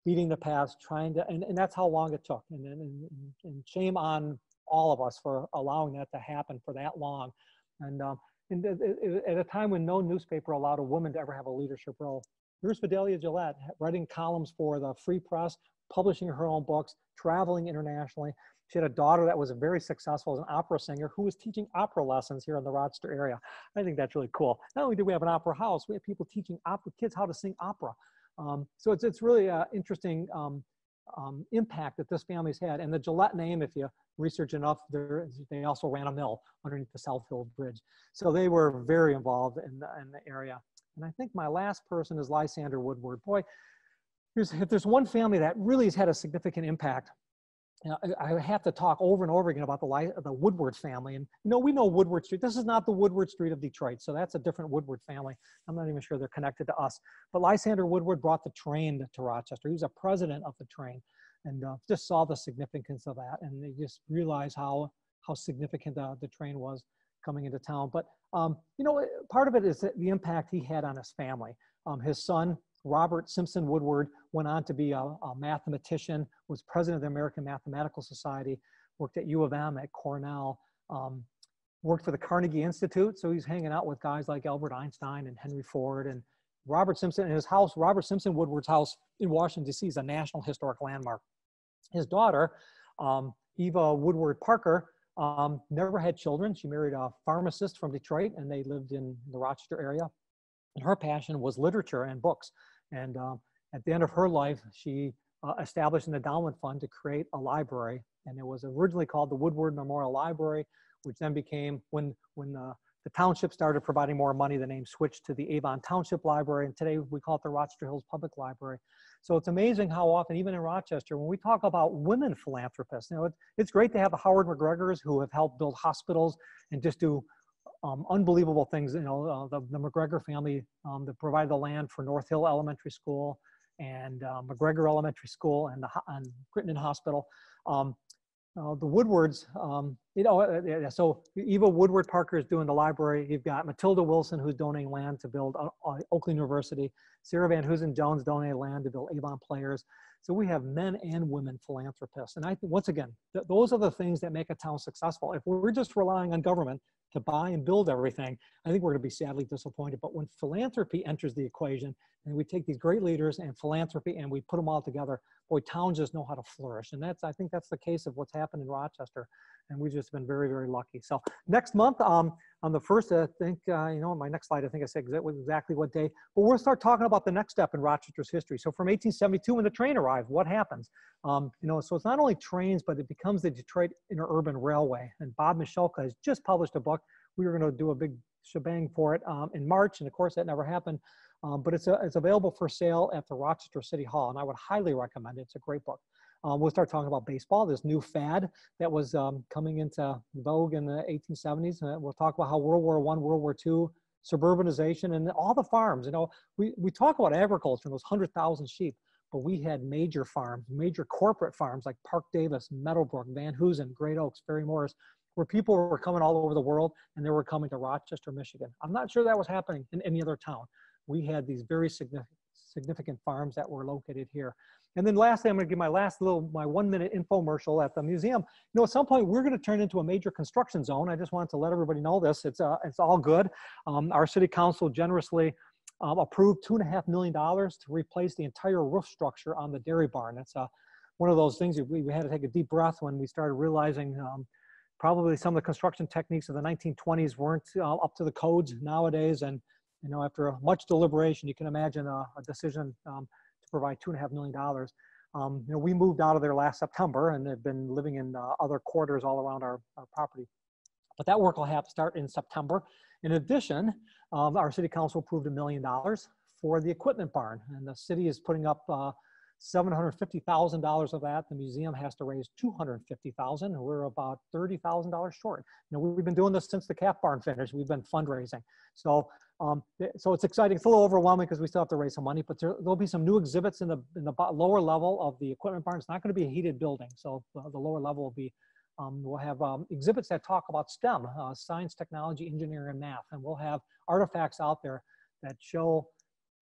beating the past, trying to, and, and that's how long it took. And, and, and shame on all of us for allowing that to happen for that long. And, um, and at a time when no newspaper allowed a woman to ever have a leadership role. Here's Fidelia Gillette writing columns for the Free Press, publishing her own books, traveling internationally. She had a daughter that was very successful as an opera singer who was teaching opera lessons here in the Rochester area. I think that's really cool. Not only do we have an opera house, we have people teaching opera kids how to sing opera. Um, so it's, it's really an interesting um, um, impact that this family's had. And the Gillette name, if you research enough, they also ran a mill underneath the Southfield Bridge. So they were very involved in the, in the area. And I think my last person is Lysander Woodward. Boy, if there's one family that really has had a significant impact you know, I have to talk over and over again about the, the Woodward family. And you know, we know Woodward Street. This is not the Woodward Street of Detroit. So that's a different Woodward family. I'm not even sure they're connected to us. But Lysander Woodward brought the train to Rochester. He was a president of the train and uh, just saw the significance of that. And they just realized how, how significant the, the train was coming into town. But, um, you know, part of it is the impact he had on his family. Um, his son, Robert Simpson Woodward went on to be a, a, mathematician, was president of the American Mathematical Society, worked at U of M, at Cornell, um, worked for the Carnegie Institute. So he's hanging out with guys like Albert Einstein and Henry Ford and Robert Simpson. And his house, Robert Simpson Woodward's house in Washington, D.C. is a National Historic Landmark. His daughter, um, Eva Woodward Parker, um, never had children. She married a pharmacist from Detroit and they lived in the Rochester area. And her passion was literature and books. And um, at the end of her life, she uh, established an endowment fund to create a library. And it was originally called the Woodward Memorial Library, which then became, when, when uh, the township started providing more money, the name switched to the Avon Township Library. And today we call it the Rochester Hills Public Library. So it's amazing how often, even in Rochester, when we talk about women philanthropists, you know, it, it's great to have the Howard McGregors who have helped build hospitals and just do um, unbelievable things. You know, uh, the, the, McGregor family um, that provided the land for North Hill Elementary School and uh, McGregor Elementary School and the and Crittenton Hospital. Um, uh, the Woodwards, um, you know, uh, so Eva Woodward Parker is doing the library. You've got Matilda Wilson, who's donating land to build uh, uh, Oakland University. Sarah Van Hoosen Jones donated land to build Avon Players. So we have men and women philanthropists. And I think, once again, th those are the things that make a town successful. If we're just relying on government to buy and build everything, I think we're going to be sadly disappointed. But when philanthropy enters the equation and we take these great leaders and philanthropy and we put them all together, boy, towns just know how to flourish. And that's, I think that's the case of what's happened in Rochester. And we've just been very, very lucky. So next month, um, on the first, I think, uh, you know, my next slide, I think I said exactly what day, but we'll start talking about the next step in Rochester's history. So from 1872, when the train arrived, what happens? Um, you know, so it's not only trains, but it becomes the Detroit Interurban Railway. And Bob Michalka has just published a book. We were going to do a big shebang for it um, in March, and of course that never happened. Um, but it's, a, it's available for sale at the Rochester City Hall, and I would highly recommend it. It's a great book. Um, we'll start talking about baseball, this new fad that was um, coming into vogue in the 1870s. Uh, we'll talk about how World War One, World War II, suburbanization, and all the farms. You know, we, we talk about agriculture and those 100,000 sheep, but we had major farms, major corporate farms like Parke-Davis, Meadowbrook, Van Hoosen, Great Oaks, Ferry-Morse, where people were coming all over the world and they were coming to Rochester, Michigan. I'm not sure that was happening in any other town. We had these very significant significant farms that were located here. And then lastly, I'm going to give my last little, my one minute infomercial at the museum. You know, at some point we're going to turn into a major construction zone. I just wanted to let everybody know this. It's, uh, it's all good. Um, our city council generously um, approved two and a half million dollars to replace the entire roof structure on the dairy barn. It's uh, one of those things we, we had to take a deep breath when we started realizing um, probably some of the construction techniques of the 1920s weren't uh, up to the codes nowadays. And, you know, after much deliberation, you can imagine a, a decision um, provide two and a half million dollars. Um, you know, we moved out of there last September and have been living in uh, other quarters all around our, our property. But that work will have to start in September. In addition, um, our city council approved a million dollars for the equipment barn, and the city is putting up uh, $750,000 of that. The museum has to raise 250,000. We're about $30,000 short. You know, we've been doing this since the calf barn finished. We've been fundraising. So, um, so it's exciting. It's a little overwhelming because we still have to raise some money, but there, will be some new exhibits in the, in the lower level of the equipment barn. It's not going to be a heated building. So the lower level will be, um, we'll have um, exhibits that talk about STEM, uh, science, technology, engineering, and math. And we'll have artifacts out there that show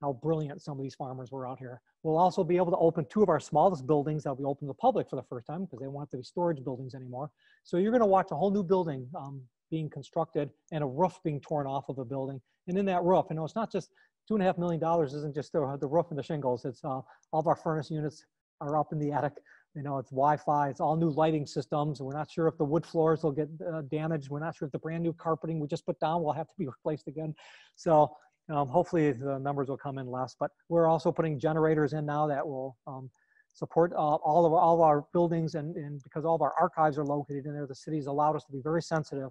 how brilliant some of these farmers were out here. We'll also be able to open two of our smallest buildings that we open to the public for the first time because they won't have to be storage buildings anymore. So you're going to watch a whole new building um, being constructed and a roof being torn off of a building. And in that roof, you know, it's not just two and a half million dollars isn't just the, the roof and the shingles. It's uh, all of our furnace units are up in the attic. You know, it's Wi-Fi. It's all new lighting systems. We're not sure if the wood floors will get uh, damaged. We're not sure if the brand new carpeting we just put down will have to be replaced again. So um, hopefully the numbers will come in less, but we're also putting generators in now that will um, support uh, all of, all of our buildings and, and because all of our archives are located in there, the city's allowed us to be very sensitive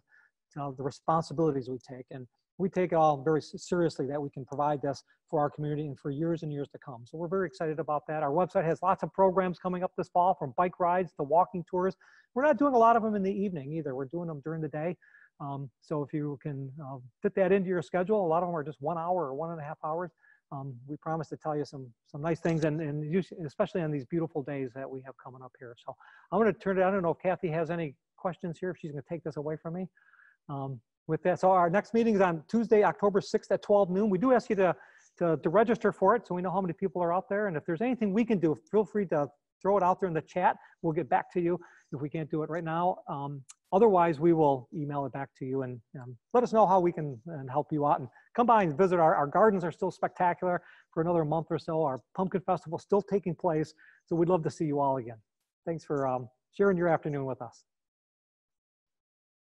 to the responsibilities we take. And we take it all very seriously that we can provide this for our community and for years and years to come. So we're very excited about that. Our website has lots of programs coming up this fall from bike rides to walking tours. We're not doing a lot of them in the evening either. We're doing them during the day. Um, so if you can uh, fit that into your schedule, a lot of them are just one hour or one and a half hours. Um, we promise to tell you some some nice things and, and especially on these beautiful days that we have coming up here. So I'm going to turn it. I don't know if Kathy has any questions here. If she's going to take this away from me. Um, with that, so our next meeting is on Tuesday, October 6th at 12 noon. We do ask you to, to to register for it so we know how many people are out there. And if there's anything we can do, feel free to throw it out there in the chat. We'll get back to you if we can't do it right now. Um, otherwise, we will email it back to you and um, let us know how we can and help you out. And come by and visit. Our, our gardens are still spectacular for another month or so. Our pumpkin festival still taking place. So we'd love to see you all again. Thanks for um, sharing your afternoon with us.